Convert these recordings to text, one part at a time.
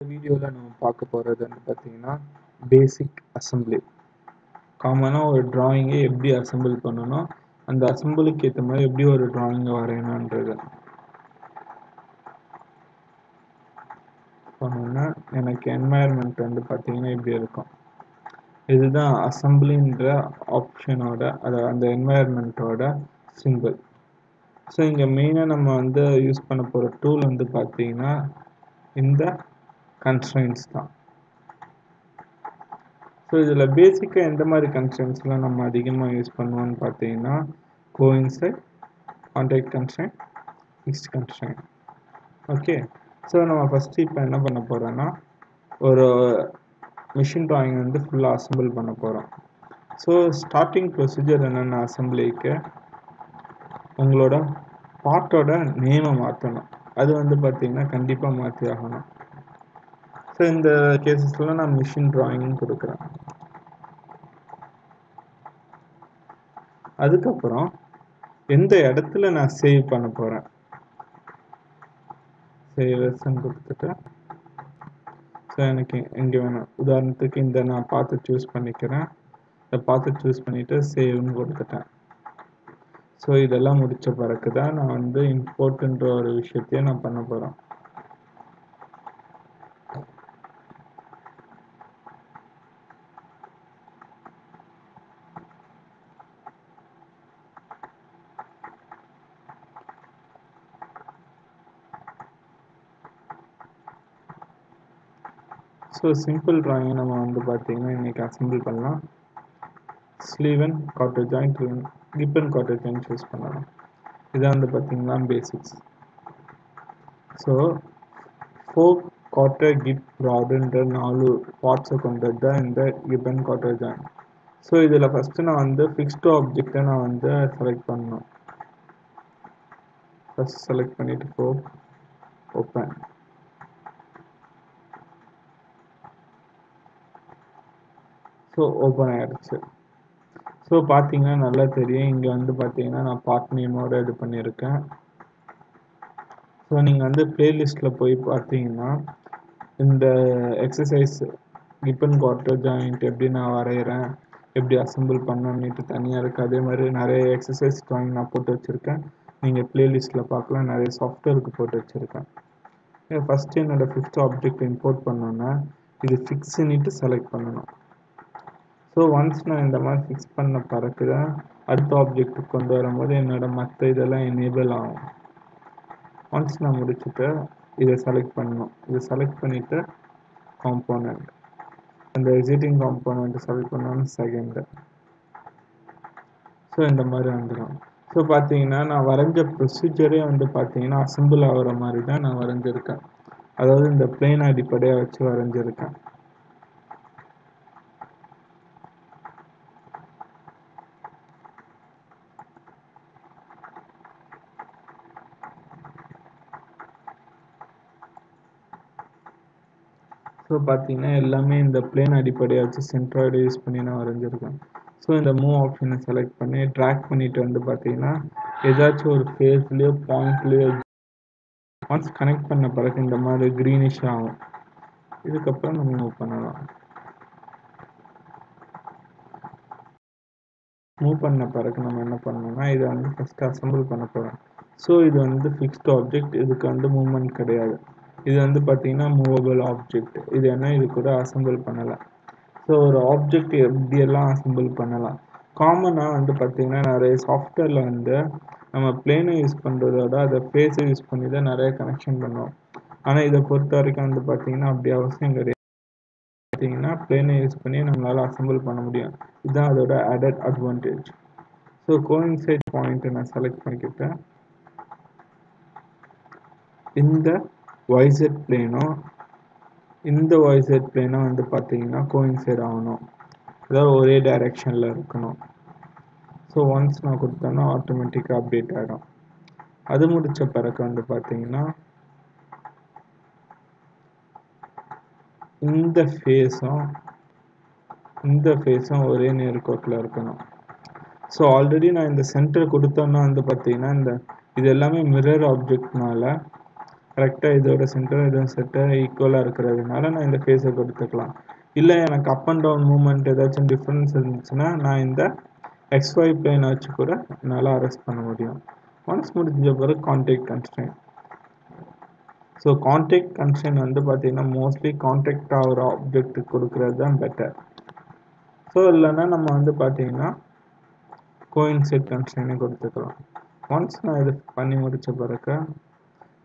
இந்த வீடியோவில் நம்ம பார்க்க போகிறது வந்து பார்த்தீங்கன்னா பேசிக் அசம்பிளி காமனாக ஒரு டிராயிங்கை எப்படி அசெம்பிள் பண்ணணும் அந்த அசெம்பிளுக்கு ஏற்ற மாதிரி எப்படி ஒரு டிராயிங்கை வரையணுன்றது. பண்ணோன்னா எனக்கு என்வாயர்மெண்ட் வந்து பார்த்தீங்கன்னா இப்படி இருக்கும். இதுதான் அசம்பிளின்ற ஆப்ஷனோட அதை அந்த என்வாயர்மெண்ட்டோட சிம்பிள் ஸோ இங்கே மெயினாக நம்ம வந்து யூஸ் பண்ண போகிற டூல் வந்து பார்த்தீங்கன்னா இந்த கன்ஸ்ட்ரெயின்ஸ் தான். ஸோ இதில் பேசிக்காக எந்த மாதிரி கன்ஸ்ட்ரெயின்ஸ்லாம் நம்ம அதிகமாக யூஸ் பண்ணுவோம்னு பார்த்தீங்கன்னா coincide contact constraint next constraint okay so நம்ம ஃபஸ்ட்டு இப்போ என்ன பண்ண போகிறோன்னா ஒரு மிஷின் ட்ராயிங் வந்து ஃபுல்லாக அசம்பிள் பண்ண போகிறோம் ஸோ ஸ்டார்டிங் ப்ரொசீஜர் என்னென்ன அசம்பிளிக்கு உங்களோட பார்ட்டோட நேமை மாற்றணும் அது வந்து பார்த்தீங்கன்னா கண்டிப்பாக மாற்றி ஆகணும். ஸோ இந்த கேசஸில் நான் மிஷின் ட்ராயிங் கொடுக்குறேன். அதுக்கப்புறம் எந்த இடத்துல நான் சேவ் பண்ண போகிறேன் சேவர்ஸ்ன்னு கொடுத்துட்டு ஸோ எனக்கு இங்கே வேணும்? உதாரணத்துக்கு இந்த நான் பார்த்து சூஸ் பண்ணிக்கிறேன். இதை பார்த்து சூஸ் பண்ணிவிட்டு சேவ்னு கொடுத்துட்டேன். ஸோ இதெல்லாம் முடித்த பிறகு தான் நான் வந்து இம்போர்ட்டுன்ற ஒரு விஷயத்தையே நான் பண்ண போகிறேன் ஸோ சிம்பிள் ட்ராயிங்கை நம்ம வந்து பார்த்தீங்கன்னா இன்றைக்கி அசம்பிள் பண்ணலாம். Sleeve and cotter joint gib and cotter joint choose பண்ணலாம். இதான் வந்து பார்த்தீங்கன்னா basics so fork cotter gib ராடுன்ற நாலு பார்ட்ஸை கொண்டது தான் இந்த gib and cotter joint so இதில் ஃபஸ்ட்டு நான் வந்து ஃபிக்ஸ்டு ஆப்ஜெக்டை நான் வந்து செலக்ட் பண்ணணும். ஃபஸ்ட் செலக்ட் பண்ணிவிட்டு ஃபோக் ஓப்பன் ஸோ ஓப்பன் ஆகிடுச்சு ஸோ பார்த்தீங்கன்னா நல்லா தெரியும். இங்கே வந்து பார்த்தீங்கன்னா நான் பார்ட் நேமோட இது பண்ணியிருக்கேன். ஸோ நீங்கள் வந்து ப்ளேலிஸ்ட்டில் போய் பார்த்தீங்கன்னா இந்த எக்ஸசைஸ் கிப்பன் குவார்ட்டர் ஜாயிண்ட் எப்படி நான் வரைகிறேன் எப்படி அசம்பிள் பண்ணணுன்ட்டு தனியாக இருக்குது அதே மாதிரி நிறைய எக்ஸசைஸ் ட்ராயிங் நான் போட்டு வச்சுருக்கேன். நீங்கள் பிளேலிஸ்ட்டில் பார்க்கலாம். நிறைய சாஃப்ட்வேருக்கு போட்டு வச்சுருக்கேன். ஃபஸ்ட்டு என்னோடய ஃபிஃப்த் ஆப்ஜெக்ட் இம்போர்ட் பண்ணோன்னா இது ஃபிக்ஸ்ன்னுட்டு செலக்ட் பண்ணணும். ஸோ ஒன்ஸ் நான் இந்த மாதிரி ஃபிக்ஸ் பண்ண பிறகு தான் அடுத்த ஆப்ஜெக்ட் கொண்டு வரும்போது என்னோடய மற்ற இதெல்லாம் எனேபிள் ஆகும். ஒன்ஸ் நான் முடிச்சுட்டு இதை செலக்ட் பண்ணணும். இதை செலக்ட் பண்ணிவிட்டு காம்போனண்ட் அந்த எக்ஸிட்டிங் காம்போனண்ட்டை செலக்ட் பண்ணோன்னு செகண்டு ஸோ இந்த மாதிரி வந்துடும். ஸோ பார்த்தீங்கன்னா நான் வரைஞ்ச ப்ரொசீஜரே வந்து பார்த்தீங்கன்னா அசம்பிள் ஆகிற மாதிரி தான் நான் வரைஞ்சிருக்கேன். அதாவது இந்த பிளெயின் அடிப்படையாக வச்சு வரைஞ்சிருக்கேன். ஸோ பார்த்தீங்கன்னா எல்லாமே இந்த பிளேன் அடிப்படையாக வச்சு சென்ட்ராய்டு யூஸ் பண்ணி நான் வரைஞ்சிருக்கேன். ஸோ இந்த மூவ் ஆப்ஷனை செலக்ட் பண்ணி ட்ராக் பண்ணிட்டு வந்து பார்த்தீங்கன்னா ஏதாச்சும் ஒரு ஃபேஸ்லேயோ பாயிண்ட்லேயோ ஒன்ஸ் கனெக்ட் பண்ண பிறகு இந்த மாதிரி க்ரீனிஷ் ஆகும். இதுக்கப்புறம் நம்ம மூவ் பண்ணலாம். மூவ் பண்ண பிறகு நம்ம என்ன பண்ணணும்னா இதை வந்து ஃபஸ்ட்டு அசம்பிள் பண்ண போகிறோம் ஸோ இது வந்து ஃபிக்ஸ்டு ஆப்ஜெக்ட் இதுக்கு வந்து மூவ்மெண்ட் கிடையாது. இது வந்து பார்த்தீங்கன்னா மூவபிள் ஆப்ஜெக்ட் இது என்ன? இது கூட அசம்பிள் பண்ணலாம் ஸோ ஒரு ஆப்ஜெக்ட் எப்படியெல்லாம் அசம்பிள் பண்ணலாம்? காமனாக வந்து பார்த்திங்கன்னா நிறைய சாஃப்ட்வேரில் வந்து நம்ம பிளேனை யூஸ் பண்ணுறதோட அதை ஃபேஸை யூஸ் பண்ணி தான் நிறைய கனெக்ஷன் பண்ணுவோம். ஆனால் இதை பொறுத்த வரைக்கும் வந்து பார்த்திங்கன்னா அப்படி அவசியம் கிடையாது. பார்த்தீங்கன்னா பிளேனை யூஸ் பண்ணி நம்மளால் அசம்பிள் பண்ண முடியும். இதுதான் அதோட அடட் அட்வான்டேஜ் ஸோ கோயின்சைட் பாயிண்ட்டை நான் செலக்ட் பண்ணிக்கிட்டேன். இந்த ஒய்செட் பிளேனும் இந்த ஒய்செட் பிளேனும் வந்து பார்த்தீங்கன்னா கோயின்சைட் ஆகணும். அதாவது ஒரே டைரெக்ஷனில் இருக்கணும். ஸோ ஒன்ஸ் நான் கொடுத்தேன்னா ஆட்டோமேட்டிக்காக அப்டேட் ஆகிடும் அது முடித்த பிறகு வந்து பார்த்தீங்கன்னா இந்த ஃபேஸும் இந்த ஃபேஸும் ஒரே நேர்கோட்டில் இருக்கணும். ஸோ ஆல்ரெடி நான் இந்த சென்டர் கொடுத்தோன்னா வந்து பார்த்தீங்கன்னா இந்த இது எல்லாமே மிரர் ஆப்ஜெக்ட்னால கரெக்டாக இதோட சென்டர் இதோட சென்டர் ஈக்குவலாக இருக்கிறதுனால நான் இந்த ஃபேஸை கொடுத்துக்கலாம். இல்லை எனக்கு அப் அண்ட் டவுன் மூமெண்ட் ஏதாச்சும் டிஃப்ரென்ஸ் இருந்துச்சுன்னா நான் இந்த எக்ஸ்ஒய் பிளேனை வச்சு கூட என்னால் அரெஸ்ட் பண்ண முடியும். ஒன்ஸ் முடிஞ்ச பிறகு contact constraint so contact constraint வந்து பார்த்தீங்கன்னா மோஸ்ட்லி கான்டாக்ட் ஆகிற ஆப்ஜெக்ட் கொடுக்கறது தான் பெட்டர் ஸோ இல்லைன்னா நம்ம வந்து பார்த்தீங்கன்னா கோயின்சைட் கன்ஸ்ட்ரெயினே கொடுத்துக்கலாம். ஒன்ஸ் நான் இது பண்ணி முடித்த பிறகு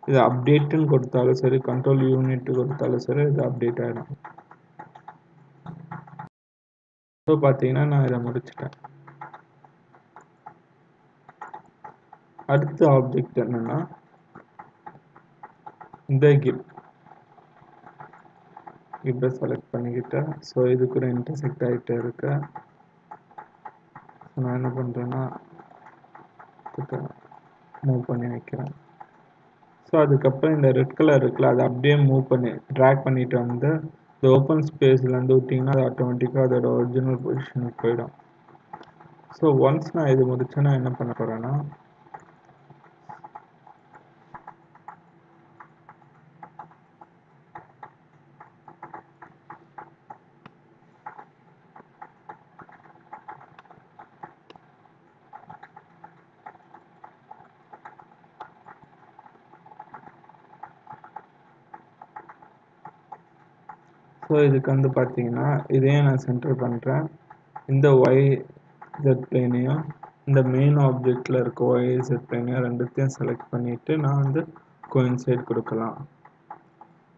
இது அப்டேட்டுன்னு கொடுத்தாலும் சரி கண்ட்ரோல் யூனிட் கொடுத்தாலும் சரி இது அப்டேட் ஆகிடும் ஸோ பார்த்தீங்கன்னா நான் இதை முடிச்சிட்டேன். அடுத்த ஆப்ஜெக்ட் என்னன்னா இந்த கிப் கிப்பை செலக்ட் பண்ணிக்கிட்டேன். ஸோ இது கூட இன்டர்செக்ட் ஆகிட்டே இருக்கு. நான் என்ன பண்ணுறேன்னா மூவ் பண்ணி வைக்கிறேன். ஸோ அதுக்கப்புறம் இந்த ரெட் கலர் இருக்குல்ல அதை அப்படியே மூவ் பண்ணி ட்ராக் பண்ணிட்டு வந்து இந்த ஓப்பன் ஸ்பேஸ்லேருந்து விட்டிங்கன்னா அது ஆட்டோமேட்டிக்காக அதோட ஒரிஜினல் பொசிஷனுக்கு போயிடும். ஸோ ஒன்ஸ் நான் இது முடிச்சேன்னா என்ன பண்ண போகிறேன்னா ஸோ இதுக்கு வந்து பார்த்தீங்கன்னா இதையும் நான் சென்டர் பண்ணுறேன் இந்த ஒய் ஜெட் பிளேனையும் இந்த மெயின் ஆப்ஜெக்டில் இருக்க ஒய் ஜெட் பிளேனையும் ரெண்டுத்தையும் செலக்ட் பண்ணிவிட்டு நான் வந்து கோயின்சைட் கொடுக்கலாம்.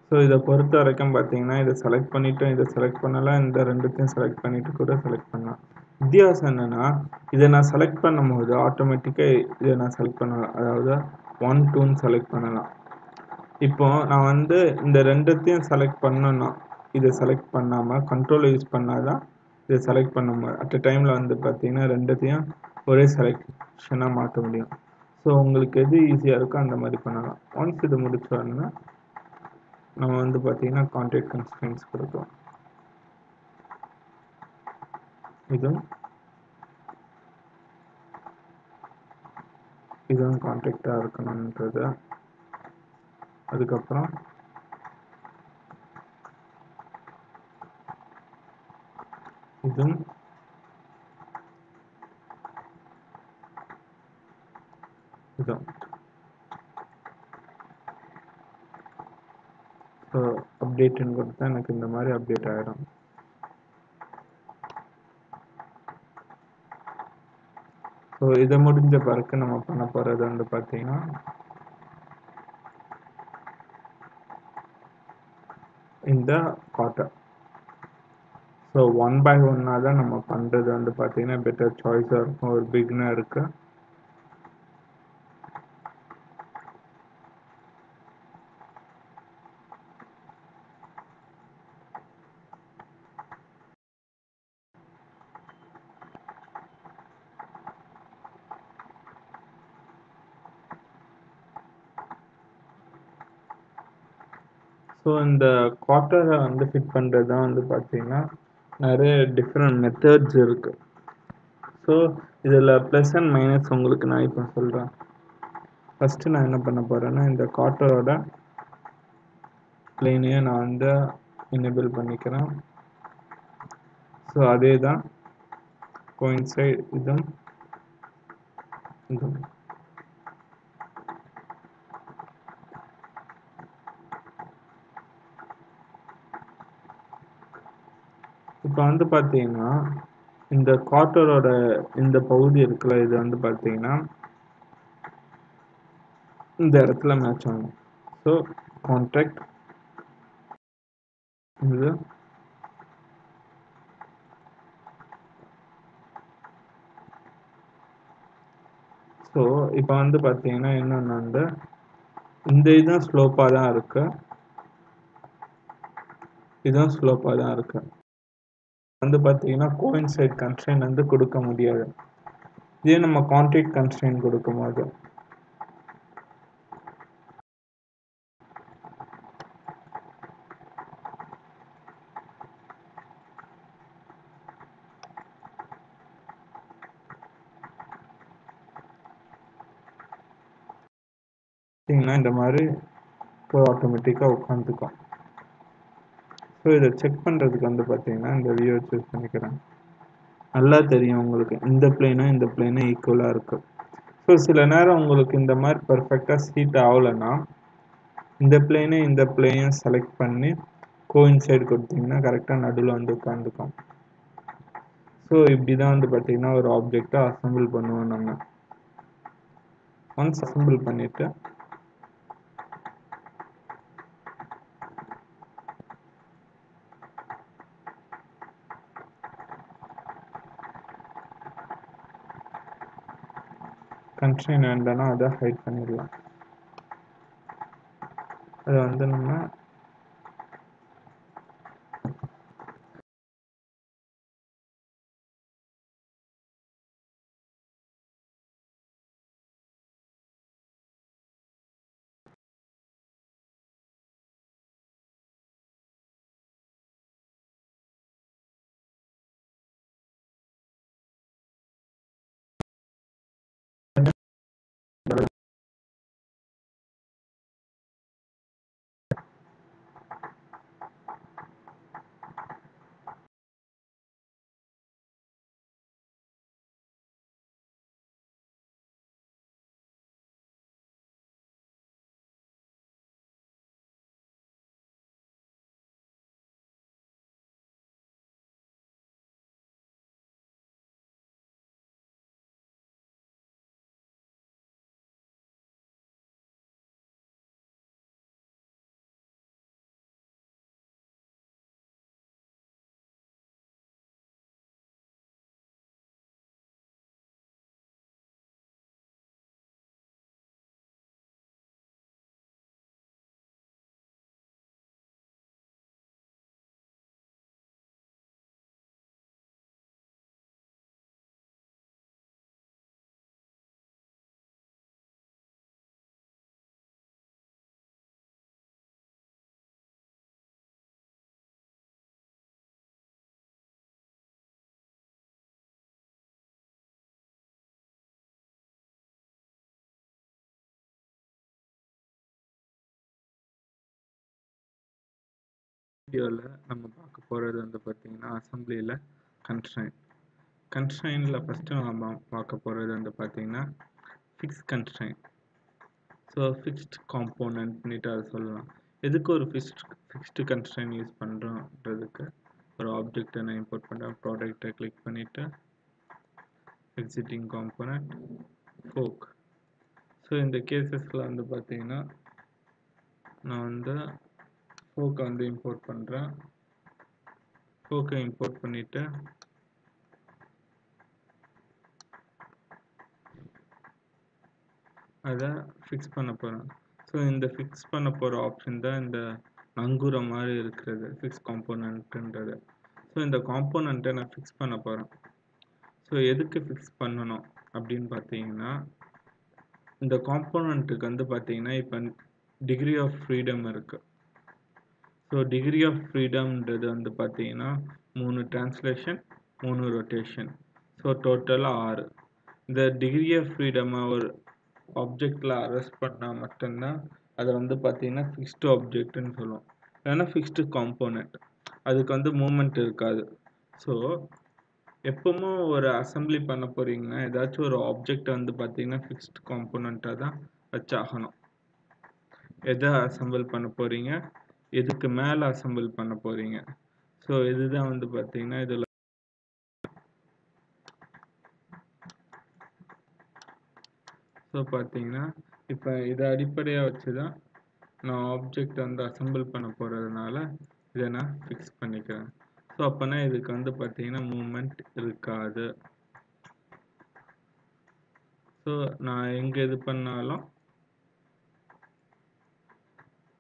ஸோ இதை பொறுத்த வரைக்கும் பார்த்தீங்கன்னா இதை செலக்ட் பண்ணிவிட்டு இதை செலக்ட் பண்ணலாம் இந்த ரெண்டுத்தையும் செலக்ட் பண்ணிவிட்டு கூட செலக்ட் பண்ணலாம். வித்தியாசம் என்னென்னா இதை நான் செலக்ட் பண்ணும்போது ஆட்டோமேட்டிக்காக இதை நான் செலக்ட் பண்ணலாம். அதாவது ஒன் டூன்னு செலக்ட் பண்ணலாம். இப்போ நான் வந்து இந்த ரெண்டுத்தையும் செலக்ட் பண்ணணும். இதை செலக்ட் பண்ணாமல் கண்ட்ரோல் யூஸ் பண்ணால் தான் இதை செலக்ட் பண்ண முடியும். அட் டைமில் வந்து பார்த்தீங்கன்னா ரெண்டுத்தையும் ஒரே செலெக்ஷனாக மாற்ற முடியும். ஸோ உங்களுக்கு எது ஈஸியாக இருக்கோ அந்த மாதிரி பண்ணலாம். ஒன்ஸ் இது முடிச்சோடனே நம்ம வந்து பார்த்தீங்கன்னா கான்டாக்ட் கன்ஸ்டன்ஸ் கொடுக்கலாம். இதுவும் இதுவும் கான்டாக்டாக இருக்கணுன்றது அதுக்கப்புறம் இதுவும் இதும் ஸோ அப்டேட்டுன்னு கொடுத்தா எனக்கு இந்த மாதிரி அப்டேட் ஆகிடும் ஸோ இதை முடிஞ்ச பிறகு நம்ம பண்ண போகிறது வந்து பார்த்தீங்கன்னா இந்த காட்டன் ஸோ ஒன் பை ஒன்னாக தான் நம்ம பண்ணுறது வந்து பார்த்தீங்கன்னா பெட்டர் சாய்ஸாக இருக்கும். ஒரு பிகினருக்கு ஸோ இந்த குவார்ட்டரை வந்து ஃபிட் பண்ணுறது தான் வந்து பார்த்தீங்கன்னா நிறைய டிஃப்ரெண்ட் மெத்தட்ஸ் இருக்குது ஸோ இதில் ப்ளஸ் அண்ட் மைனஸ் உங்களுக்கு நான் இப்போ சொல்கிறேன் ஃபஸ்ட்டு நான் என்ன பண்ண போகிறேன்னா இந்த காட்டரோட பிளேனையே நான் வந்து எனேபிள் பண்ணிக்கிறேன். ஸோ அதே தான் கோயின்சைட் இதுவும் இதுவும் இப்போ வந்து பார்த்தீங்கன்னா இந்த குவார்ட்டரோட இந்த பகுதி இருக்குல்ல இது வந்து பார்த்தீங்கன்னா இந்த இடத்துல மேட்ச் ஆகும். ஸோ கான்ட்ராக்ட் இது ஸோ இப்போ வந்து பார்த்தீங்கன்னா என்னென்னா வந்து இந்த இதுதான் ஸ்லோப்பாக தான் இருக்கு. இதுதான் ஸ்லோப்பாக தான் இருக்கு. வந்து பார்த்தீங்கன்னா கோயின்சைட் கன்ஸ்ட்ரெயின் வந்து கொடுக்க முடியாது. இதே நம்ம கான்டாக்ட் கன்ஸ்ட்ரெயின் கொடுக்கும்போது. பார்த்தீங்கன்னா இந்த மாதிரி இப்போ ஆட்டோமேட்டிக்காக உட்காந்துக்கும். ஸோ இதை செக் பண்ணுறதுக்கு வந்து பார்த்தீங்கன்னா இந்த வியூ சூஸ் பண்ணிக்கிறேன். நல்லா தெரியும் உங்களுக்கு. இந்த பிளேனும் இந்த பிளேனும் ஈக்குவலாக இருக்குது ஸோ சில நேரம் உங்களுக்கு இந்த மாதிரி பர்ஃபெக்டாக சீட் ஆகலைன்னா இந்த பிளேனு இந்த பிளேனையும் செலக்ட் பண்ணி கோயின்சைடு கொடுத்தீங்கன்னா கரெக்டாக நடுவில் வந்து உட்காந்துக்கும் ஸோ இப்படி தான் வந்து பார்த்தீங்கன்னா ஒரு ஆப்ஜெக்டை அசம்பிள் பண்ணுவோம் நம்ம. ஒன்ஸ் அசம்பிள் பண்ணிவிட்டு கன்ஸ்ட்ரெயின் வேண்டாம்னா அதை ஹைட் பண்ணிடலாம் அதை வந்து நம்ம வீடியோவில் நம்ம பார்க்க போகிறது வந்து பார்த்திங்கன்னா அசம்பிளியில் கன்ஸ்ட்ரைன் கன்ஸ்ட்ரைனில் ஃபஸ்ட்டு நம்ம பார்க்க போகிறது வந்து பார்த்திங்கன்னா ஃபிக்ஸ் கன்ஸ்ட்ரைன் ஸோ ஃபிக்ஸ்ட் காம்போனன்ட்னுட்டு அதை சொல்லலாம். எதுக்கு ஒரு ஃபிக்ஸ்ட் ஃபிக்ஸ்டு கன்ஸ்ட்ரைன் யூஸ் பண்ணுறோன்றதுக்கு ஒரு ஆப்ஜெக்டை நான் இம்போர்ட் பண்ணுறேன் ப்ராடக்டை கிளிக் பண்ணிவிட்டு எக்ஸிட்டிங் காம்போனன்ட் ஃபோக் ஸோ இந்த கேசஸில் வந்து பார்த்திங்கன்னா நான் வந்து ஃபோக்கை வந்து இம்போர்ட் பண்ணுறேன் ஃபோக்கை இம்போர்ட் பண்ணிவிட்டு அதை ஃபிக்ஸ் பண்ண போகிறேன் ஸோ இந்த ஃபிக்ஸ் பண்ண போகிற ஆப்ஷன் தான் இந்த நங்குரம் மாதிரி இருக்கிறது ஃபிக்ஸ் காம்போனன்ட்டுன்றது ஸோ இந்த காம்போனண்ட்டை நான் ஃபிக்ஸ் பண்ண போகிறேன் ஸோ எதுக்கு ஃபிக்ஸ் பண்ணணும் அப்படின்னு பார்த்தீங்கன்னா இந்த காம்போனண்ட்டுக்கு வந்து பார்த்தீங்கன்னா இப்போ டிகிரி ஆஃப் ஃப்ரீடம் இருக்குது ஸோ டிகிரி ஆஃப் ஃப்ரீடம்ன்றது வந்து பார்த்தீங்கன்னா மூணு டிரான்ஸ்லேஷன் மூணு ரொட்டேஷன் ஸோ டோட்டலாக ஆறு. இந்த டிகிரி ஆஃப் ஃப்ரீடமை ஒரு ஆப்ஜெக்டில் அரெஸ்ட் பண்ணால் மட்டும்தான் அதை வந்து பார்த்தீங்கன்னா ஃபிக்ஸ்டு ஆப்ஜெக்ட்னு சொல்லுவோம். இல்லைன்னா ஃபிக்ஸ்டு காம்போனண்ட் அதுக்கு வந்து மூமெண்ட் இருக்காது. ஸோ எப்பவுமே ஒரு அசம்பிளி பண்ண போறீங்கன்னா ஏதாச்சும் ஒரு ஆப்ஜெக்ட் வந்து பார்த்தீங்கன்னா ஃபிக்ஸ்ட் காம்போனண்ட்டாக தான் வச்சாகணும். எதை அசம்பிள் பண்ண போகிறீங்க எதுக்கு மேலே அசம்பிள் பண்ண போகிறீங்க ஸோ இதுதான் வந்து பார்த்தீங்கன்னா இதில் ஸோ பார்த்தீங்கன்னா இப்போ இதை அடிப்படையாக வச்சு தான் நான் ஆப்ஜெக்ட் வந்து அசம்பிள் பண்ண போகிறதுனால இதை நான் ஃபிக்ஸ் பண்ணிக்கிறேன். ஸோ அப்போனா இதுக்கு வந்து பார்த்தீங்கன்னா மூமெண்ட் இருக்காது. ஸோ நான் எங்கே இது பண்ணாலும்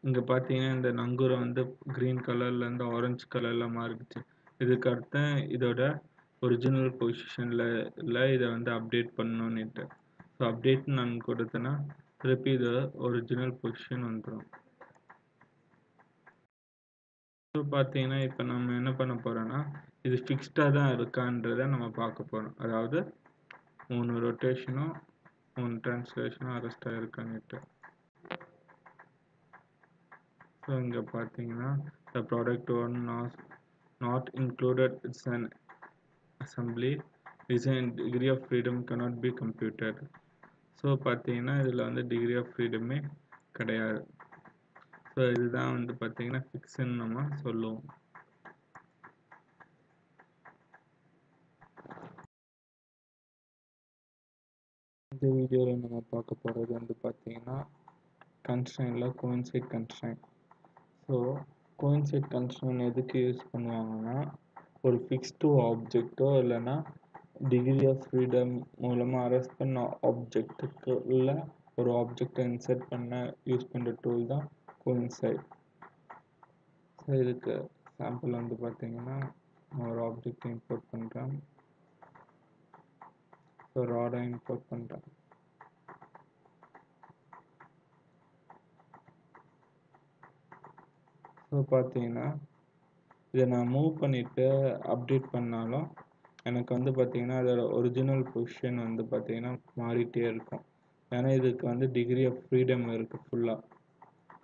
இங்கே பார்த்தீங்கன்னா இந்த நங்கூரம் வந்து கிரீன் கலர்ல இருந்து ஆரஞ்சு கலரில் மாறிடுச்சு. இதுக்கு அர்த்தம் இதோட ஒரிஜினல் பொசிஷனில் இல்லை இதை வந்து அப்டேட் பண்ணணுன்னுட்டு ஸோ அப்டேட் நான் கொடுத்தேன்னா திருப்பி இது ஒரிஜினல் பொசிஷன் வந்துடும் ஸோ பார்த்தீங்கன்னா இப்போ நம்ம என்ன பண்ண போகிறோன்னா இது ஃபிக்ஸ்டாக தான் இருக்கான்றதை நம்ம பார்க்க போகிறோம் அதாவது மூணு ரொட்டேஷனும் மூணு டிரான்ஸ்லேஷனும் அரெஸ்டாக இருக்கான்னுட்டு ஸோ இங்கே பார்த்தீங்கன்னா the product one not not included it's an assembly design degree of freedom cannot be computer so பார்த்தீங்கன்னா இதில் வந்து டிகிரி ஆஃப் ஃப்ரீடமே கிடையாது. ஸோ இதுதான் வந்து பார்த்தீங்கன்னா ஃபிக்ஸன் நம்ம சொல்லுவோம். இந்த வீடியோவில் நம்ம பார்க்க போகிறது வந்து பார்த்தீங்கன்னா கன்ஸ்ட்ரைனில் coincide constraint so coincide constraint எதுக்கு யூஸ் பண்ணுவாங்கன்னா ஒரு ஃபிக்ஸ்டு ஆப்ஜெக்டோ இல்லைன்னா டிகிரி ஆஃப் ஃப்ரீடம் மூலமாக அரெஸ்ட் பண்ண ஆப்ஜெக்ட்டுக்கு உள்ள ஒரு ஆப்ஜெக்டை இன்சர்ட் பண்ண யூஸ் பண்ணுற டூல் தான் கோயின்சைட் ஸோ இதுக்கு சாம்பிள் வந்து பார்த்தீங்கன்னா நான் ஒரு ஆப்ஜெக்ட் இம்போர்ட் பண்ணுறேன் ஸோ ராடை இம்போர்ட் பண்ணுறேன் ஸோ பார்த்தீங்கன்னா இதை நான் மூவ் பண்ணிவிட்டு அப்டேட் பண்ணாலும் எனக்கு வந்து பார்த்தீங்கன்னா அதோட ஒரிஜினல் பொசிஷன் வந்து பார்த்தீங்கன்னா மாறிட்டே இருக்கும். ஏன்னா இதுக்கு வந்து டிகிரி ஆஃப் ஃப்ரீடம் இருக்குது ஃபுல்லாக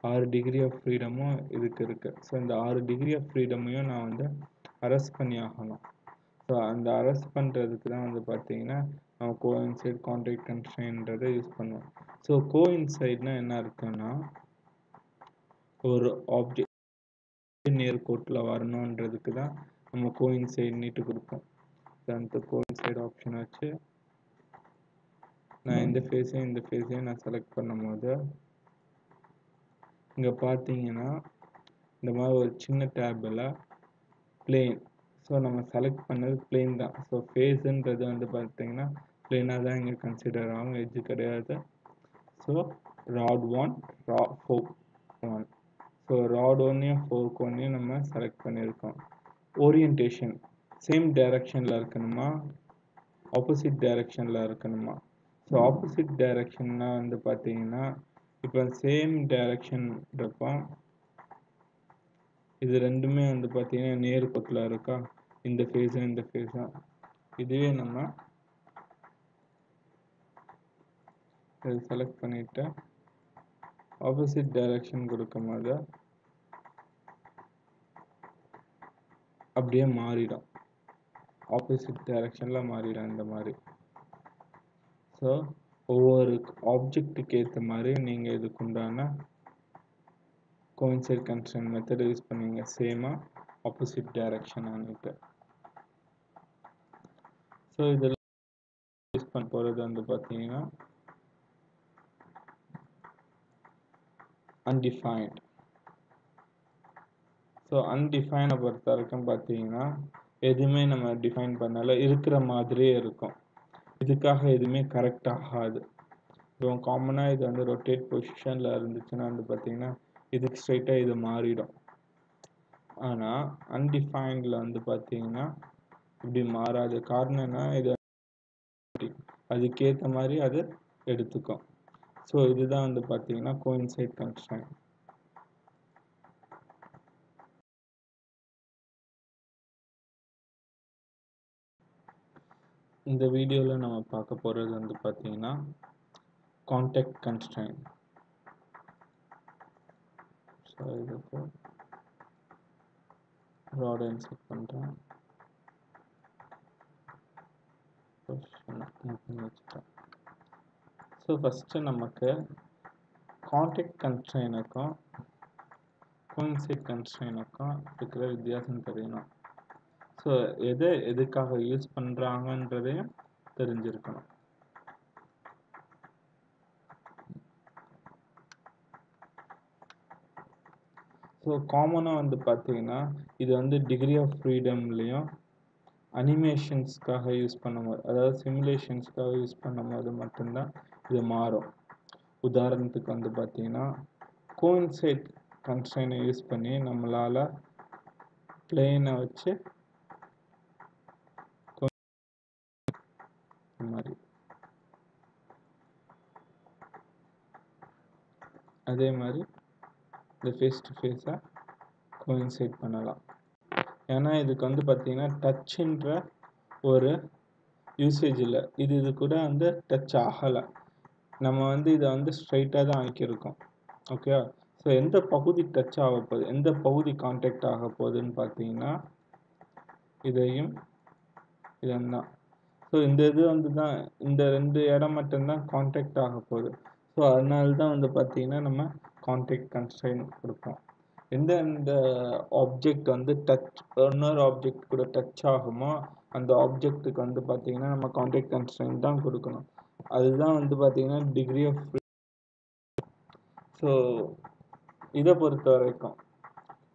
ஆறு டிகிரி ஆஃப் ஃப்ரீடமும் இதுக்கு இருக்குது ஸோ இந்த ஆறு டிகிரி ஆஃப் ஃப்ரீடமையும் நான் வந்து அரெஸ்ட் பண்ணி ஆகணும். ஸோ அந்த அரெஸ்ட் பண்ணுறதுக்கு தான் வந்து பார்த்தீங்கன்னா நம்ம கோஇன்சைட் கான்டாக்ட் கன்ஸ்ட்ரெயின்றதை யூஸ் பண்ணுவோம். ஸோ கோஇன்சைட்னா என்ன இருக்குன்னா ஒரு ஆப்ஜெக்ட் நேர்கோட்டில் வரணுன்றதுக்கு தான் நம்ம கோஇன்சைட் நீட்டு கொடுப்போம் அந்த சைடு ஆப்ஷன் வச்சு நான் இந்த ஃபேஸையும் இந்த ஃபேஸையும் நான் செலக்ட் பண்ணும்போது இங்கே பார்த்தீங்கன்னா இந்த மாதிரி ஒரு சின்ன டேபில் பிளேன் ஸோ நம்ம செலக்ட் பண்ணது பிளேன் தான். ஸோ ஃபேஸுன்றது வந்து பார்த்தீங்கன்னா பிளெயினாக தான் இங்கே கன்சிடர் ஆகும். எஜ்ஜு கிடையாது. ஸோ ராட் ஒன் ரா ஃபோர் ஒன் ஸோ ராட் ஒன்றையும் ஃபோர்க் ஒன்னையும் நம்ம செலக்ட் பண்ணியிருக்கோம். ஓரியன்டேஷன் சேம் டைரக்ஷனில் இருக்கணுமா? ஆப்போசிட் டைரக்ஷனில் இருக்கணுமா? ஸோ ஆப்போசிட் டைரக்ஷன்னா வந்து பார்த்தீங்கன்னா இப்போ சேம் டைரக்ஷன்றப்போ இது ரெண்டுமே வந்து பார்த்தீங்கன்னா நேர்கோட்டில் இருக்கா? இந்த ஃபேஸும் இந்த ஃபேஸும் இதுவே நம்ம இது செலக்ட் பண்ணிவிட்டு ஆப்போசிட் டைரக்ஷன் கொடுக்கும் போது அப்படியே மாறிடும். ஆப்போசிட் டைரக்ஷனில் மாறிடும் இந்த மாதிரி. ஸோ ஒவ்வொரு ஆப்ஜெக்ட்டுக்கு ஏற்ற மாதிரி நீங்கள் இதுக்கு உண்டான கோயின்சைட் கன்ஸ்ட்ரன் மெத்தட் யூஸ் பண்ணுவீங்க. சேமாக ஆப்போசிட் டைரக்ஷன் ஆனிட்டு ஸோ இதில் யூஸ் பண்ண போகிறது வந்து பார்த்தீங்கன்னா அன்டிஃபைன்ட் ஸோ அன்டிஃபைனை பொறுத்த வரைக்கும் பார்த்தீங்கன்னா எதுவுமே நம்ம டிஃபைன் பண்ணல. இருக்கிற மாதிரியே இருக்கும். இதுக்காக எதுவுமே கரெக்ட் ஆகாது. இப்போ காமனாக இது வந்து ரொட்டேட் பொசிஷனில் இருந்துச்சுன்னா வந்து பார்த்தீங்கன்னா இதுக்கு ஸ்ட்ரைட்டாக இது மாறிடும். ஆனால் அன்டிஃபைன்டில் வந்து பார்த்தீங்கன்னா இப்படி மாறாது. காரணம்னா இது அதுக்கேற்ற மாதிரி அது எடுத்துக்கும். ஸோ இதுதான் வந்து பார்த்தீங்கன்னா கோயின்சைட் கன்ஸ்ட்ரைன் இந்த வீடியோவில் நம்ம பார்க்க போகிறது வந்து பார்த்தீங்கன்னா கான்டாக்ட் கன்ஸ்டைன் ஸோ இதுக்கு ப்ராட் இன்செட் பண்ணுறேன் வச்சுட்டேன். ஸோ ஃபஸ்ட்டு நமக்கு கான்டாக்ட் கன்ஸ்டைனுக்கும் கோயின்சைட் கன்ஸ்டைனுக்கும் இருக்கிற வித்தியாசம் தெரியணும். ஸோ எதை எதுக்காக யூஸ் பண்ணுறாங்கன்றதையும் தெரிஞ்சிருக்கணும். ஸோ காமனாக வந்து பார்த்தீங்கன்னா இது வந்து டிகிரி ஆஃப் ஃப்ரீடம்லேயும் அனிமேஷன்ஸ்க்காக யூஸ் பண்ணும்போது அதாவது சிமுலேஷன்ஸ்க்காக யூஸ் பண்ணும்போது மட்டும்தான் இது மாறும். உதாரணத்துக்கு வந்து பார்த்தீங்கன்னா கோயின்சைட் கன்ஸ்டைனை யூஸ் பண்ணி நம்மளால் பிளேனை வச்சு மாதிரி அதே மாதிரி இந்த ஃபேஸ் டு ஃபேஸாக கோயின்சைட் பண்ணலாம். ஏன்னா இதுக்கு வந்து பார்த்தீங்கன்னா டச்சுன்ற ஒரு யூசேஜ் இல்லை. இது இது கூட வந்து டச் ஆகலை. நம்ம வந்து இதை வந்து ஸ்ட்ரைட்டாக தான் ஆக்கியிருக்கோம். ஓகே ஸோ எந்த பகுதி டச் ஆக போகுது? எந்த பகுதி கான்டாக்ட் ஆக போகுதுன்னு பார்த்தீங்கன்னா இதையும் இதையும் தான். ஸோ இந்த இது வந்து தான் இந்த ரெண்டு இடம் மட்டும்தான் கான்டாக்ட் ஆக போகுது. ஸோ அதனால தான் வந்து பார்த்திங்கன்னா நம்ம காண்டாக்ட் கன்ஸ்ட்ரைன் கொடுப்போம். எந்தெந்த ஆப்ஜெக்ட் வந்து டச் இன்னொரு ஆப்ஜெக்ட் கூட டச் ஆகுமோ அந்த ஆப்ஜெக்ட்டுக்கு வந்து பார்த்திங்கன்னா நம்ம காண்டாக்ட் கன்ஸ்ட்ரைன் தான் கொடுக்கணும். அதுதான் வந்து பார்த்திங்கன்னா டிகிரி ஆஃப் ஸோ இதை பொறுத்த வரைக்கும்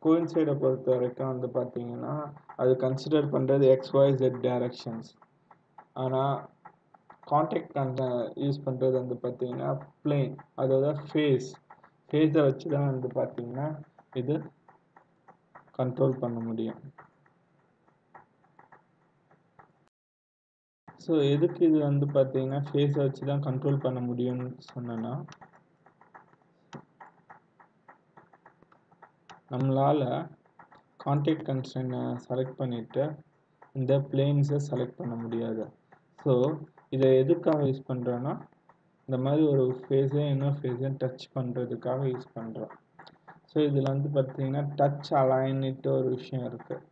கோயின்சைடை பொறுத்த வரைக்கும் வந்து பார்த்திங்கன்னா அது கன்சிடர் பண்ணுறது எக்ஸ் ஒய் ஜெட் டைரக்ஷன்ஸ் ஆனால் காண்டாக்ட் கண்ட யூஸ் பண்ணுறது வந்து பார்த்தீங்கன்னா பிளேன் அதோட ஃபேஸ் ஃபேஸை வச்சு தான் வந்து பார்த்தீங்கன்னா இது கண்ட்ரோல் பண்ண முடியும். ஸோ எதுக்கு இது வந்து பார்த்தீங்கன்னா ஃபேஸை வச்சு தான் கண்ட்ரோல் பண்ண முடியும்னு சொன்னேன்னா நம்மளால் காண்டாக்ட் கன்ஸ்டன்னை செலக்ட் பண்ணிவிட்டு இந்த பிளேன்ஸை செலக்ட் பண்ண முடியாது. ஸோ இதை எதுக்காக யூஸ் பண்ணுறோன்னா இந்த மாதிரி ஒரு ஃபேஸையும் இன்னொரு ஃபேஸையும் டச் பண்ணுறதுக்காக யூஸ் பண்ணுறோம் ஸோ இதில் வந்து பார்த்தீங்கன்னா டச் அலைன்னுட்டு ஒரு விஷயம் இருக்குது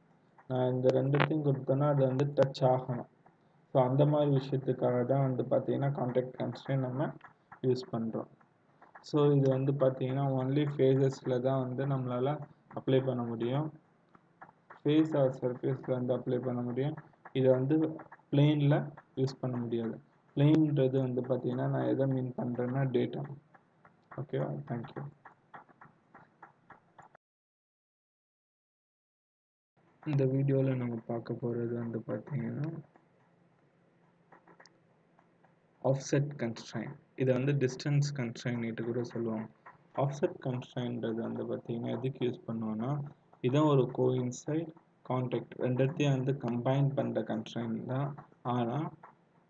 நான் இந்த ரெண்டுத்தையும் கொடுத்தேன்னா அது வந்து டச் ஆகணும். ஸோ அந்த மாதிரி விஷயத்துக்காக தான் வந்து பார்த்தீங்கன்னா காண்டாக்ட் கன்ஸ்டே நம்ம யூஸ் பண்ணுறோம் ஸோ இது வந்து பார்த்தீங்கன்னா ஒன்லி ஃபேஸஸில் தான் வந்து நம்மளால் அப்ளை பண்ண முடியும். ஃபேஸ் ஆர் சர்ஃபேஸில் வந்து அப்ளை பண்ண முடியும். இதை வந்து பிளெயினில் யூஸ் பண்ண முடியாது. பிளெயின்றது வந்து பார்த்தீங்கன்னா நான் எதை மீன் பண்ணுறேன்னா டேட்டா ஓகேவா தேங்க்யூ இந்த வீடியோவில் நம்ம பார்க்க போகிறது வந்து பார்த்தீங்கன்னா ஆஃப்செட் கன்ஸ்ட்ரைன் இதை வந்து டிஸ்டன்ஸ் கன்ஸ்ட்ரைன்ட்டு கூட சொல்லுவாங்க. ஆஃப்செட் கன்ஸ்ட்ரைன்றது வந்து பார்த்தீங்கன்னா எதுக்கு யூஸ் பண்ணுவோன்னா இதான் ஒரு கோயின்சைட் காண்டாக்ட் ரெண்டத்தையும் வந்து கம்பைன் பண்ணுற கன்ஸ்ட்ரெயின் தான். ஆனால்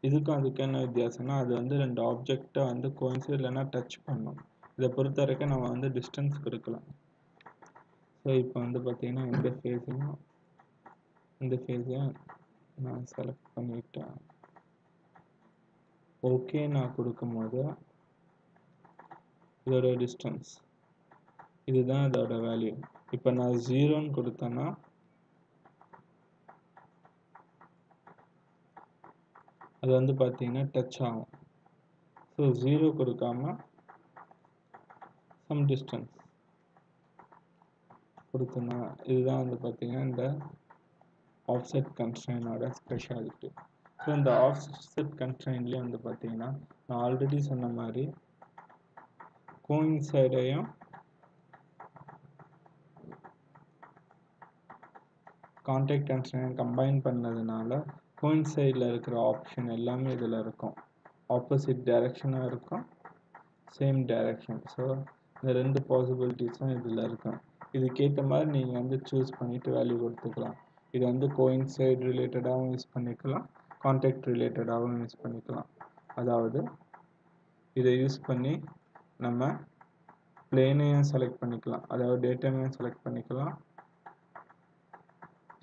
இதுக்கும் அதுக்கு என்ன வித்தியாசம்னா அது வந்து ரெண்டு ஆப்ஜெக்டை வந்து கோயின்சைட் இல்லைன்னா டச் பண்ணும். இதை பொறுத்த வரைக்கும் நம்ம வந்து டிஸ்டன்ஸ் கொடுக்கலாம். ஸோ இப்போ வந்து பார்த்தீங்கன்னா இந்த ஃபேஸையும் இந்த ஃபேஸையும் நான் செலக்ட் பண்ணிட்டேன். ஓகே நான் கொடுக்கும்போது இதோட டிஸ்டன்ஸ் இதுதான் இதோட வேல்யூ இப்போ நான் ஜீரோன்னு கொடுத்தேன்னா அது வந்து பார்த்தீங்கன்னா டச் ஆகும். ஸோ ஜீரோ கொடுக்காம சம் டிஸ்டன்ஸ் கொடுத்தோம்னா இதுதான் வந்து பார்த்தீங்கன்னா இந்த ஆஃப்செட் கன்ஸ்ட்ரைனோட ஸ்பெஷாலிட்டி ஸோ இந்த ஆஃப்செட் கன்ஸ்ட்ரெயின்லேயே வந்து பார்த்தீங்கன்னா நான் ஆல்ரெடி சொன்ன மாதிரி கோயின்சைடையும் கான்டாக்ட் கன்ஸ்ட்ரெயின் கம்பைன் பண்ணதுனால கோயின்சைடில் இருக்கிற ஆப்ஷன் எல்லாமே இதில் இருக்கும். ஆப்போசிட் டைரக்ஷனும் இருக்கும். சேம் டைரக்ஷன் ஸோ இந்த ரெண்டு பாசிபிலிட்டிஸும் இதில் இருக்கும். இதுக்கேற்ற மாதிரி நீங்கள் வந்து சூஸ் பண்ணிவிட்டு வேல்யூ கொடுத்துக்கலாம். இது வந்து கோயின் சைடு ரிலேட்டடாகவும் யூஸ் பண்ணிக்கலாம். கான்டாக்ட் ரிலேட்டடாகவும் யூஸ் பண்ணிக்கலாம். அதாவது இதை யூஸ் பண்ணி நம்ம பிளேனையும் செலக்ட் பண்ணிக்கலாம். அதாவது டேட்டாவையும் செலக்ட் பண்ணிக்கலாம்.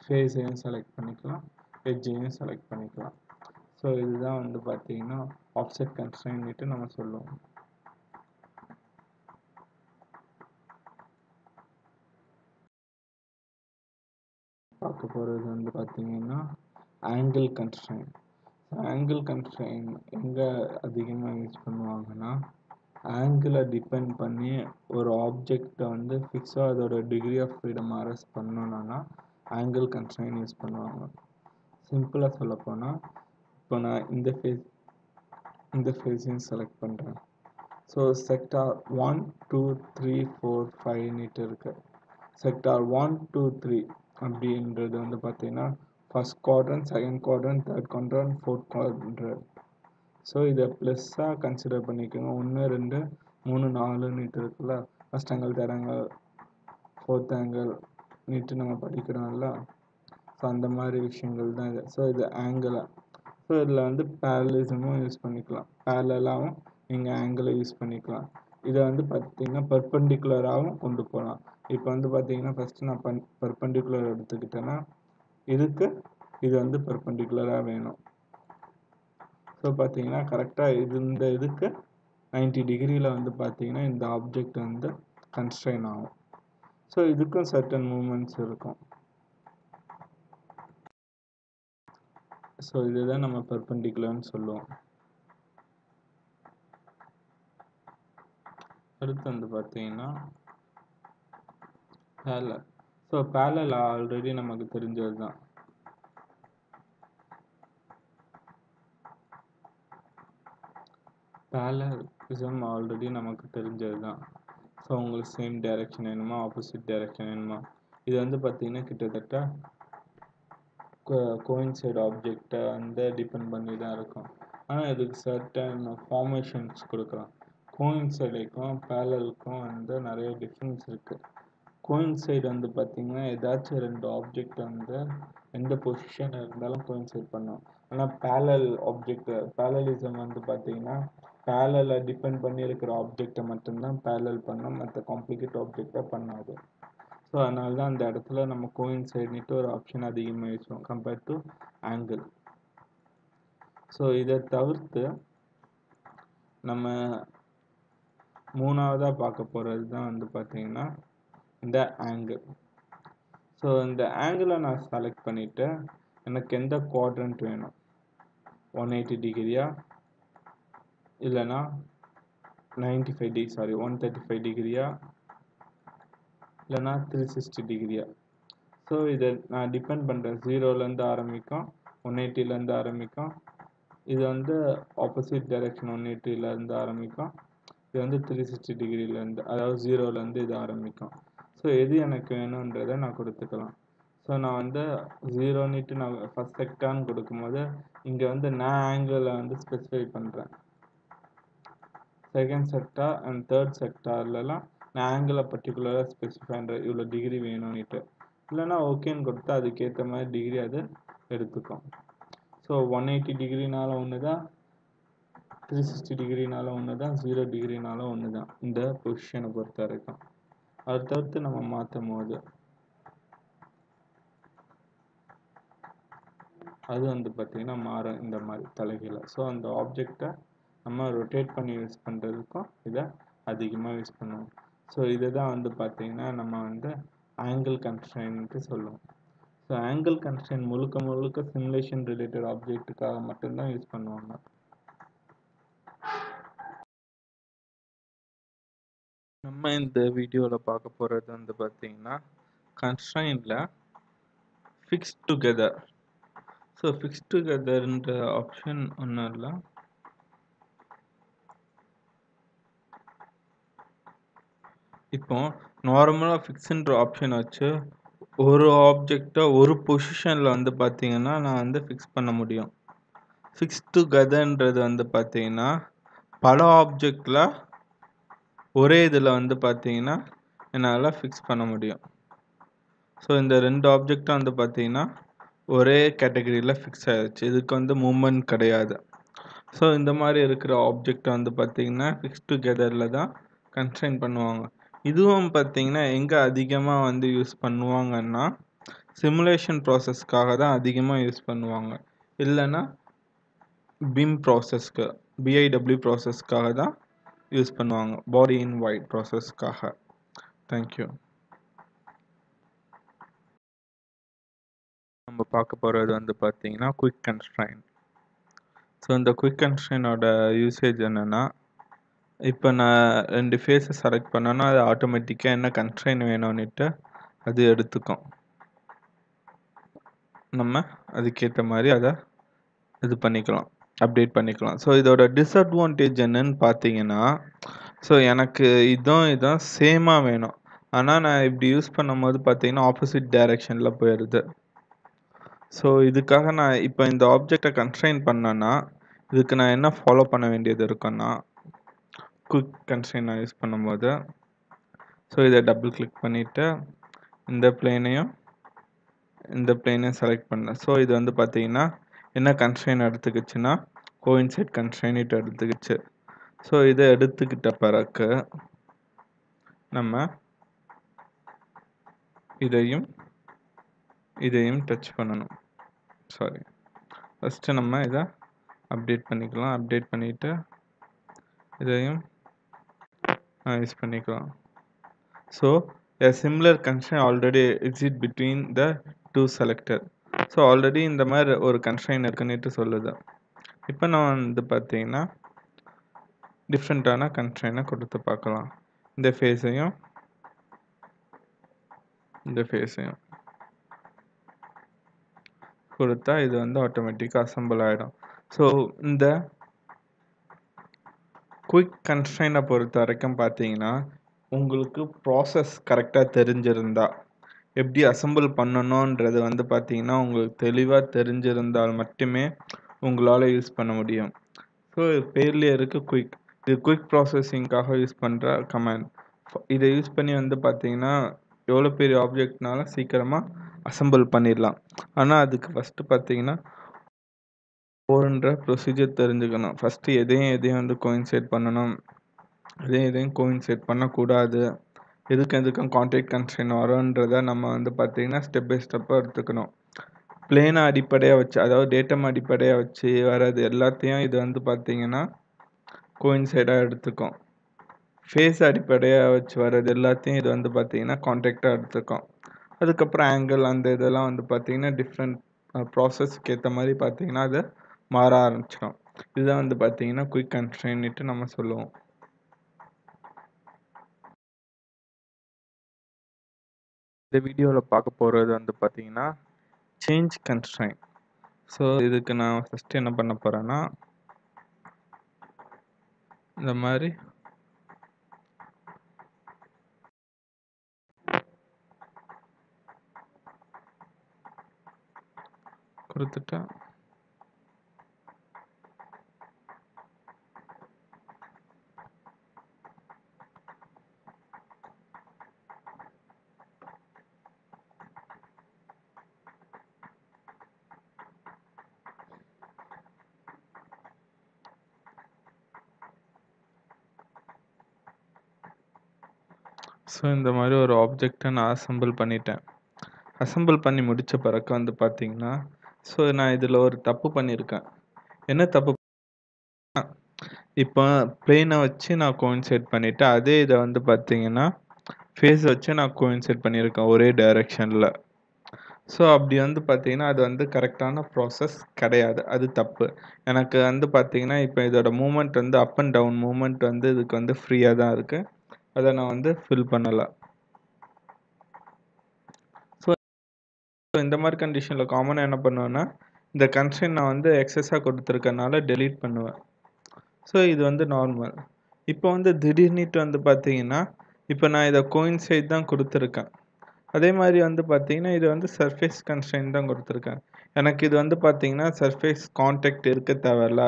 ஃபேஸையும் செலக்ட் பண்ணிக்கலாம். எட்ஜையும் செலக்ட் பண்ணிக்கலாம். ஸோ இதுதான் வந்து பார்த்தீங்கன்னா ஆஃப்செட் கன்ஸ்ட்ரைன்ட்டு நம்ம சொல்லுவோம். பார்க்க போகிறது வந்து பார்த்தீங்கன்னா ஆங்கிள் கன்ஸ்ட்ரைன் ஆங்கிள் கன்ஸ்ட்ரைன் எங்கே அதிகமாக யூஸ் பண்ணுவாங்கன்னா ஆங்கிளை டிபெண்ட் பண்ணி ஒரு ஆப்ஜெக்டை வந்து ஃபிக்ஸாக அதோட டிகிரி ஆஃப் ஃப்ரீடம் அரெஸ்ட் பண்ணணுன்னா ஆங்கிள் கன்ஸ்ட்ரைன் யூஸ் பண்ணுவாங்க. சிம்பிளாக சொல்லப்போனால் இப்போ நான் இந்த ஃபேஸ் இந்த ஃபேஸையும் செலக்ட் பண்ணுறேன் so sector one two three four ஃபைவ்னுட்டு இருக்கு. செக்டார் ஒன் டூ த்ரீ அப்படின்றது வந்து பார்த்தீங்கன்னா first quadrant second quadrant third quadrant fourth quadrant so இதை ப்ளஸ்ஸாக கன்சிடர் பண்ணிக்கோங்க. ஒன்று ரெண்டு மூணு நாலுன்னுட்டு இருக்குல்ல? First angle third angle fourth angle நீட்டு நம்ம படிக்கிறோம்ல? ஸோ அந்த மாதிரி விஷயங்கள் தான் இது. ஸோ இது ஆங்கிளாக ஸோ இதில் வந்து பேரலிசமும் யூஸ் பண்ணிக்கலாம். பேரலாகவும் நீங்கள் ஆங்கிளை யூஸ் பண்ணிக்கலாம். இதை வந்து பார்த்தீங்கன்னா பர்பண்டிகுலராகவும் கொண்டு போகலாம் இப்போ வந்து பார்த்தீங்கன்னா ஃபஸ்ட்டு நான் பன் பர்பண்டிகுலர் எடுத்துக்கிட்டேன்னா இதுக்கு இது வந்து பர்பண்டிகுலராக வேணும். ஸோ பார்த்தீங்கன்னா கரெக்டாக இது இந்த இதுக்கு நைன்டி டிகிரியில் வந்து பார்த்தீங்கன்னா இந்த ஆப்ஜெக்ட் வந்து கன்ஸ்ட்ரெயின் ஆகும். ஸோ இதுக்கும் சர்டன் மூமெண்ட்ஸ் இருக்கும். ஸோ இதுதான் நம்ம பெர்பெண்டிகுலர்னு சொல்லுவோம். அடுத்து வந்து பார்த்தீங்கன்னா பேலர் ஸோ பேலல் ஆல்ரெடி நமக்கு தெரிஞ்சது தான் பேலரிசம் ஆல்ரெடி நமக்கு தெரிஞ்சது தான் ஸோ உங்களுக்கு சேம் டைரக்ஷன் வேணுமா ஆப்போசிட் டைரக்ஷன் வேணுமா? இது வந்து பார்த்தீங்கன்னா கிட்டத்தட்ட கோயின்சைட் ஆப்ஜெக்டை வந்து டிபெண்ட் பண்ணி தான் இருக்கும். ஆனால் இதுக்கு சர்டன் ஃபார்மேஷன்ஸ் கொடுக்குறோம் கோயின்சைடுக்கும் பேலலுக்கும் வந்து நிறைய டிஃப்ரென்ஸ் இருக்குது கோயின்சைடு வந்து பார்த்திங்கன்னா ஏதாச்சும் ரெண்டு ஆப்ஜெக்ட் வந்து எந்த பொசிஷன் இருந்தாலும் கோயின்சைட் பண்ணும். ஆனால் பேலல் ஆப்ஜெக்ட் பேலலிசம் வந்து பார்த்தீங்கன்னா பேலலை டிபெண்ட் பண்ணி இருக்கிற ஆப்ஜெக்டை மட்டும்தான் பேலல் பண்ணும். மற்ற காம்ப்ளிகேட் ஆப்ஜெக்டை பண்ணாது. ஸோ அதனால தான் அந்த இடத்துல நம்ம கோயின்சைட்னுட்டு ஒரு ஆப்ஷன் அதிகமாக use compared to angle so இதை தவிர்த்து நம்ம மூணாவதாக பார்க்க போகிறது தான் வந்து பார்த்தீங்கன்னா இந்த ஆங்கிள் ஸோ இந்த ஆங்கிளை நான் செலக்ட் பண்ணிவிட்டு எனக்கு எந்த குவாட்ரண்ட் வேணும்? ஒன் எயிட்டி டிகிரியா இல்லைனா ninety five degree sorry one thirty five டிகிரியா இல்லைனா த்ரீ சிக்ஸ்டி டிகிரியா ஸோ இதை நான் டிபெண்ட் பண்ணுறேன் ஜீரோலேருந்து ஆரம்பிக்கும் ஒன் எயிட்டிலேருந்து ஆரம்பிக்கும். இது வந்து ஆப்போசிட் டைரெக்ஷன் ஒன் எயிட்டிலேருந்து ஆரம்பிக்கும். இது வந்து த்ரீ சிக்ஸ்டி டிகிரிலேருந்து அதாவது ஜீரோலேருந்து இது ஆரம்பிக்கும். ஸோ எது எனக்கு வேணுன்றதை நான் கொடுத்துக்கலாம். ஸோ நான் வந்து ஜீரோன்னுட்டு நான் ஃபஸ்ட் செக்டான்னு கொடுக்கும்போது இங்கே வந்து நான் ஆங்கிளில் வந்து ஸ்பெசிஃபை பண்ணுறேன் செகண்ட் செக்டார் அண்ட் தேர்ட் செக்டார்லலாம் நான் ஆங்கிளை பர்டிகுலராக ஸ்பெசிஃபை பண்ணுறேன் இவ்வளோ டிகிரி வேணும்னுட்டு. இல்லைனா ஓகேன்னு கொடுத்தா அதுக்கேற்ற மாதிரி டிகிரி அது எடுத்துக்கும் ஸோ ஒன் எயிட்டி டிகிரினால ஒன்று தான் த்ரீ சிக்ஸ்டி டிகிரினால ஒன்று தான் ஜீரோ டிகிரினாலும் ஒன்று தான் இந்த பொசிஷனை பொறுத்த வரைக்கும். அதை தவிர்த்து நம்ம மாற்றும் போது. அது வந்து பார்த்திங்கன்னா மாறும் இந்த மாதிரி தலைகீழ. ஸோ அந்த ஆப்ஜெக்டை நம்ம ரொட்டேட் பண்ணி யூஸ் பண்ணுறதுக்கும் இதை அதிகமாக யூஸ் பண்ணுவோம். ஸோ இதை தான் வந்து பார்த்திங்கன்னா நம்ம வந்து ஆங்கிள் கன்ஸ்டன்ட்டு சொல்லுவோம். ஸோ ஆங்கிள் கன்ஸ்டன்ட் முழுக்க முழுக்க சிமுலேஷன் ரிலேட்டட் ஆப்ஜெக்ட்டுக்காக மட்டும்தான் யூஸ் பண்ணுவாங்க. நம்ம இந்த வீடியோவில் பார்க்க போகிறது வந்து பார்த்தீங்கன்னா கன்ஸ்ட்ரைனில் ஃபிக்ஸ் டுகெதர் ஸோ ஃபிக்ஸ் டுகெதர்ன்ற ஆப்ஷன் ஒன்றும் இல்லை. இப்போ நார்மலாக ஃபிக்ஸுன்ற ஆப்ஷன் வச்சு ஒரு ஆப்ஜெக்டை ஒரு பொசிஷனில் வந்து பார்த்தீங்கன்னா நான் வந்து ஃபிக்ஸ் பண்ண முடியும். ஃபிக்ஸ் டுகெதர்ன்றது வந்து பார்த்தீங்கன்னா பல ஆப்ஜெக்டில் ஒரே இதில் வந்து பார்த்தீங்கன்னா என்னால் ஃபிக்ஸ் பண்ண முடியும். ஸோ இந்த ரெண்டு ஆப்ஜெக்டும் வந்து பார்த்தீங்கன்னா ஒரே கேட்டகரியில் ஃபிக்ஸ் ஆகிடுச்சு இதுக்கு வந்து மூமெண்ட் கிடையாது. ஸோ இந்த மாதிரி இருக்கிற ஆப்ஜெக்டை வந்து பார்த்தீங்கன்னா ஃபிக்ஸ் டுகெதரில் தான் கன்ஸ்ட்ரைன் பண்ணுவாங்க. இதுவும் பார்த்தீங்கன்னா எங்கே அதிகமாக வந்து யூஸ் பண்ணுவாங்கன்னா சிமுலேஷன் ப்ராசஸ்க்காக தான் அதிகமாக யூஸ் பண்ணுவாங்க. இல்லைன்னா பிம் ப்ராசஸ்க்கு பிஐடபிள்யூ ப்ராசஸ்க்காக தான் யூஸ் பண்ணுவாங்க. பாடி இன் ஒயிட் ப்ராசஸ்க்காக தேங்க்யூ நம்ம பார்க்க போகிறது வந்து பார்த்தீங்கன்னா குயிக் கன்ஸ்ட்ரைன் ஸோ இந்த குயிக் கன்ஸ்ட்ரைனோட யூசேஜ் என்னென்னா இப்போ நான் ரெண்டு ஃபேஸை செலக்ட் பண்ணேன்னா அது ஆட்டோமேட்டிக்காக என்ன கன்ஸ்ட்ரெயின் வேணும்னுட்டு அது எடுத்துக்கும். நம்ம அதுக்கேற்ற மாதிரி அதை இது பண்ணிக்கலாம் அப்டேட் பண்ணிக்கலாம். ஸோ இதோட டிஸ்அட்வான்டேஜ் என்னன்னு பார்த்தீங்கன்னா ஸோ எனக்கு இதுவும் இதுவும் சேமாக வேணும். ஆனால் நான் இப்படி யூஸ் பண்ணும்போது பார்த்தீங்கன்னா ஆப்போசிட் டைரெக்ஷனில் போயிடுது ஸோ இதுக்காக நான் இப்போ இந்த ஆப்ஜெக்டை கன்ஸ்ட்ரெயின் பண்ணேன்னா இதுக்கு நான் என்ன ஃபாலோ பண்ண வேண்டியது இருக்குன்னா குயிக் கன்ஸ்ட்ரைன் யூஸ் பண்ணும்போது ஸோ இதை டபுள் கிளிக் பண்ணிவிட்டு இந்த பிளேனையும் இந்த பிளேனையும் செலக்ட் பண்ணேன் ஸோ இது வந்து பார்த்தீங்கன்னா என்ன கன்ஸ்ட்ரெயின் எடுத்துக்கிச்சுன்னா கோயின்சைட் கன்ஸ்ட்ரெயினிட் எடுத்துக்கிச்சு. ஸோ இதை எடுத்துக்கிட்ட பிறகு நம்ம இதையும் இதையும் டச் பண்ணணும். சாரி ஃபஸ்ட்டு நம்ம இதை அப்டேட் பண்ணிக்கலாம். அப்டேட் பண்ணிவிட்டு இதையும் யூஸ் பண்ணிக்கலாம். So a similar constraint already exist between the two selected so already இந்த மாதிரி ஒரு கன்ஸ்ட்ரெயின் இருக்குன்னுட்டு சொல்லுது. இப்போ நான் வந்து பார்த்தீங்கன்னா டிஃப்ரெண்ட்டான கன்ஸ்ட்ரைனை கொடுத்து பார்க்கலாம். இந்த ஃபேஸையும் இந்த ஃபேஸையும் கொடுத்தா இது வந்து ஆட்டோமேட்டிக்காக அசம்பிள் ஆகிடும் ஸோ இந்த குயிக் கன்ஸ்ட்ரைனை பொறுத்த வரைக்கும் பார்த்தீங்கன்னா உங்களுக்கு ப்ராசஸ் கரெக்டாக தெரிஞ்சிருந்தா எப்படி அசம்பிள் பண்ணணுன்றது வந்து பார்த்தீங்கன்னா உங்களுக்கு தெளிவாக தெரிஞ்சிருந்தால் மட்டுமே உங்களால் யூஸ் பண்ண முடியும். ஸோ பேர்லேயே இருக்குது குயிக் இது குயிக் ப்ராசஸிங்காக யூஸ் பண்ணுற கமெண்ட் இதை யூஸ் பண்ணி வந்து பார்த்தீங்கன்னா எவ்வளோ பெரிய ஆப்ஜெக்ட்னாலும் சீக்கிரமாக அசம்பிள் பண்ணிடலாம். ஆனால் அதுக்கு ஃபஸ்ட்டு பார்த்தீங்கன்னா போர்ன்ற ப்ரொசீஜர் தெரிஞ்சுக்கணும். ஃபஸ்ட்டு எதையும் எதையும் வந்து கோயின்சைட் பண்ணணும். எதையும் எதையும் கோயின்சைட் பண்ணக்கூடாது. எதுக்கு எதுக்கும் கான்ட்ராக்ட் கன்ஸ்ட்ரெயின் வரும்ன்றதை நம்ம வந்து பார்த்திங்கன்னா ஸ்டெப் பை ஸ்டெப்பாக எடுத்துக்கணும். பிளேனை அடிப்படையாக வச்சு அதாவது டேட்டம் அடிப்படையாக வச்சு வர்றது எல்லாத்தையும் இது வந்து பார்த்திங்கன்னா கோயின்சைடாக எடுத்துக்கும். ஃபேஸ் அடிப்படையாக வச்சு வர்றது எல்லாத்தையும் இது வந்து பார்த்திங்கன்னா கான்ட்ராக்டாக எடுத்துக்கும். அதுக்கப்புறம் ஆங்கிள் அந்த இதெல்லாம் வந்து பார்த்திங்கன்னா டிஃப்ரெண்ட் ப்ராசஸ்க்கு ஏற்ற மாதிரி பார்த்திங்கன்னா அதை மாற ஆரம்பிச்சிடும் இதுதான் வந்து பார்த்திங்கன்னா குயிக் கன்ஸ்ட்ரெயின்ட்டு நம்ம சொல்லுவோம். இந்த வீடியோவில் பார்க்க போகிறது வந்து பார்த்தீங்கன்னா சேஞ்ச் கன்ஸ்ட்ரைன் ஸோ இதுக்கு நான் ஃபஸ்ட்டு என்ன பண்ண போகிறேன்னா இந்த மாதிரி கொடுத்துட்டா ஸோ இந்த மாதிரி ஒரு ஆப்ஜெக்டை நான் அசம்பிள் பண்ணிட்டேன். அசம்பிள் பண்ணி முடித்த பிறகு வந்து பார்த்தீங்கன்னா ஸோ நான் இதில் ஒரு தப்பு பண்ணியிருக்கேன் என்ன தப்பு? இப்போ பிளெயினை வச்சு நான் கோயின்சைட் பண்ணிவிட்டு அதே இதை வந்து பார்த்தீங்கன்னா ஃபேஸ் வச்சு நான் கோயின்சைட் பண்ணியிருக்கேன் ஒரே டைரெக்ஷனில் ஸோ அப்படி வந்து பார்த்தீங்கன்னா அது வந்து கரெக்டான ப்ராசஸ் கிடையாது. அது தப்பு. எனக்கு வந்து பார்த்தீங்கன்னா இப்போ இதோட மூமெண்ட் வந்து அப் அண்ட் டவுன் மூமெண்ட் வந்து இதுக்கு வந்து ஃப்ரீயாக தான் இருக்குது அதை நான் வந்து ஃபில் பண்ணலை. ஸோ இந்த மாதிரி கண்டிஷனில் காமனாக என்ன பண்ணுவேன்னா இந்த கன்ஸ்ட்ரெயின் நான் வந்து எக்ஸஸாக கொடுத்துருக்கனால டெலீட் பண்ணுவேன். ஸோ இது வந்து நார்மல் இப்போ வந்து திடீர்னுட்டு வந்து பார்த்தீங்கன்னா இப்போ நான் இதை கோயின் சைட் தான் கொடுத்துருக்கேன். அதே மாதிரி வந்து பார்த்தீங்கன்னா இது வந்து சர்ஃபேஸ் கன்ஸ்ட்ரெயின் தான் கொடுத்துருக்கேன். எனக்கு இது வந்து பார்த்தீங்கன்னா சர்ஃபேஸ் கான்டாக்ட் இருக்க தேவையில்ல.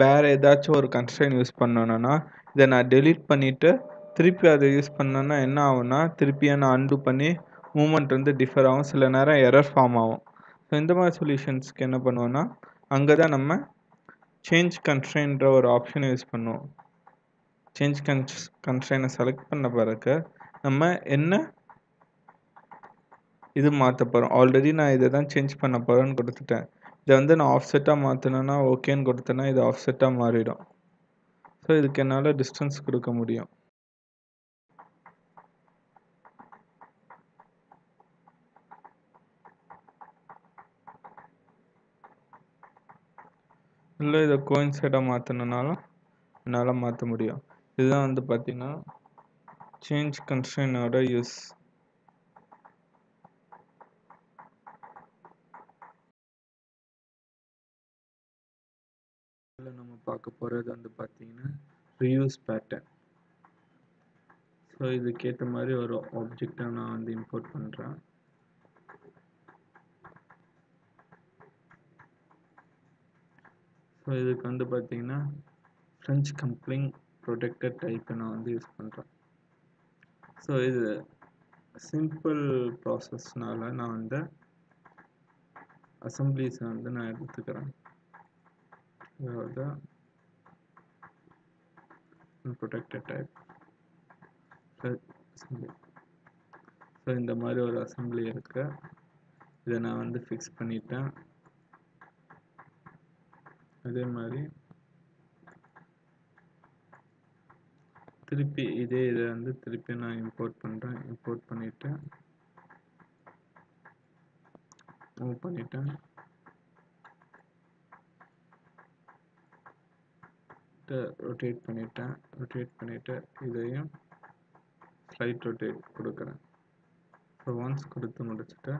வேறு ஏதாச்சும் ஒரு கன்ஸ்ட்ரெயின் யூஸ் பண்ணணுன்னா இதை நான் டெலீட் பண்ணிவிட்டு திருப்பி அதை யூஸ் பண்ணோன்னா என்ன ஆகும்னா திருப்பியும் நான் அன்டூ பண்ணி மூமெண்ட் வந்து டிஃபர் ஆகும். சில நேரம் எரர் ஃபார்ம் ஆகும். ஸோ இந்த மாதிரி சொல்யூஷன்ஸ்க்கு என்ன பண்ணுவோன்னா அங்கே தான் நம்ம சேஞ்ச் கன்ஸ்ட்ரெயின்ற ஒரு ஆப்ஷனை யூஸ் பண்ணுவோம். சேஞ்ச் கன்ஸ் கன்ஸ்ட்ரெயினை செலக்ட் பண்ண பிறகு நம்ம என்ன இது மாற்ற போகிறோம் ஆல்ரெடி நான் இதை தான் சேஞ்ச் பண்ண போகிறேன்னு கொடுத்துட்டேன். இதை வந்து நான் ஆஃப்செட்டாக மாற்றினேன்னா ஓகேன்னு கொடுத்தேன்னா இது ஆஃப்செட்டாக மாறிடும். ஸோ இதுக்கு என்னால் டிஸ்டன்ஸ் கொடுக்க முடியும். இல்லை இதை கோயின்சைடாக மாற்றணுனாலும் என்னால் மாற்ற முடியும். இதுதான் வந்து பார்த்திங்கன்னா சேஞ்ச் கன்ஸ்ட்ரெயினோட யூஸ் நம்ம பார்க்க போகிறது வந்து பார்த்திங்கன்னா ரியூஸ் பேட்டர்ன் ஸோ இதுக்கேற்ற மாதிரி ஒரு ஆப்ஜெக்டாக நான் வந்து இம்போர்ட் பண்ணுறேன் ஸோ இதுக்கு வந்து பார்த்தீங்கன்னா ஃப்ரெஞ்ச் கம்ப்ளிங் ப்ரொடெக்டட் டைப்பை நான் வந்து யூஸ் பண்ணுறேன் ஸோ இது சிம்பிள் ப்ராசஸ்னால் நான் வந்து அசம்பிளிஸை வந்து நான் எடுத்துக்கிறேன். அதாவது ப்ரொடெக்டட் டைப் அசம்பிளி ஸோ இந்த மாதிரி ஒரு அசம்பிளி இருக்குது இதை நான் வந்து ஃபிக்ஸ் பண்ணிட்டேன். அதே மாதிரி திருப்பி இதே இதை வந்து திருப்பி நான் இம்போர்ட் பண்ணுறேன் இம்போர்ட் பண்ணிவிட்டேன் மூவ் பண்ணிட்டேன் ரொட்டேட் பண்ணிட்டேன். ரொட்டேட் பண்ணிவிட்டு இதையும் ஸ்லைட் ரொட்டேட் கொடுக்குறேன். ஸோ ஒன்ஸ் கொடுத்து முடிச்சுட்டு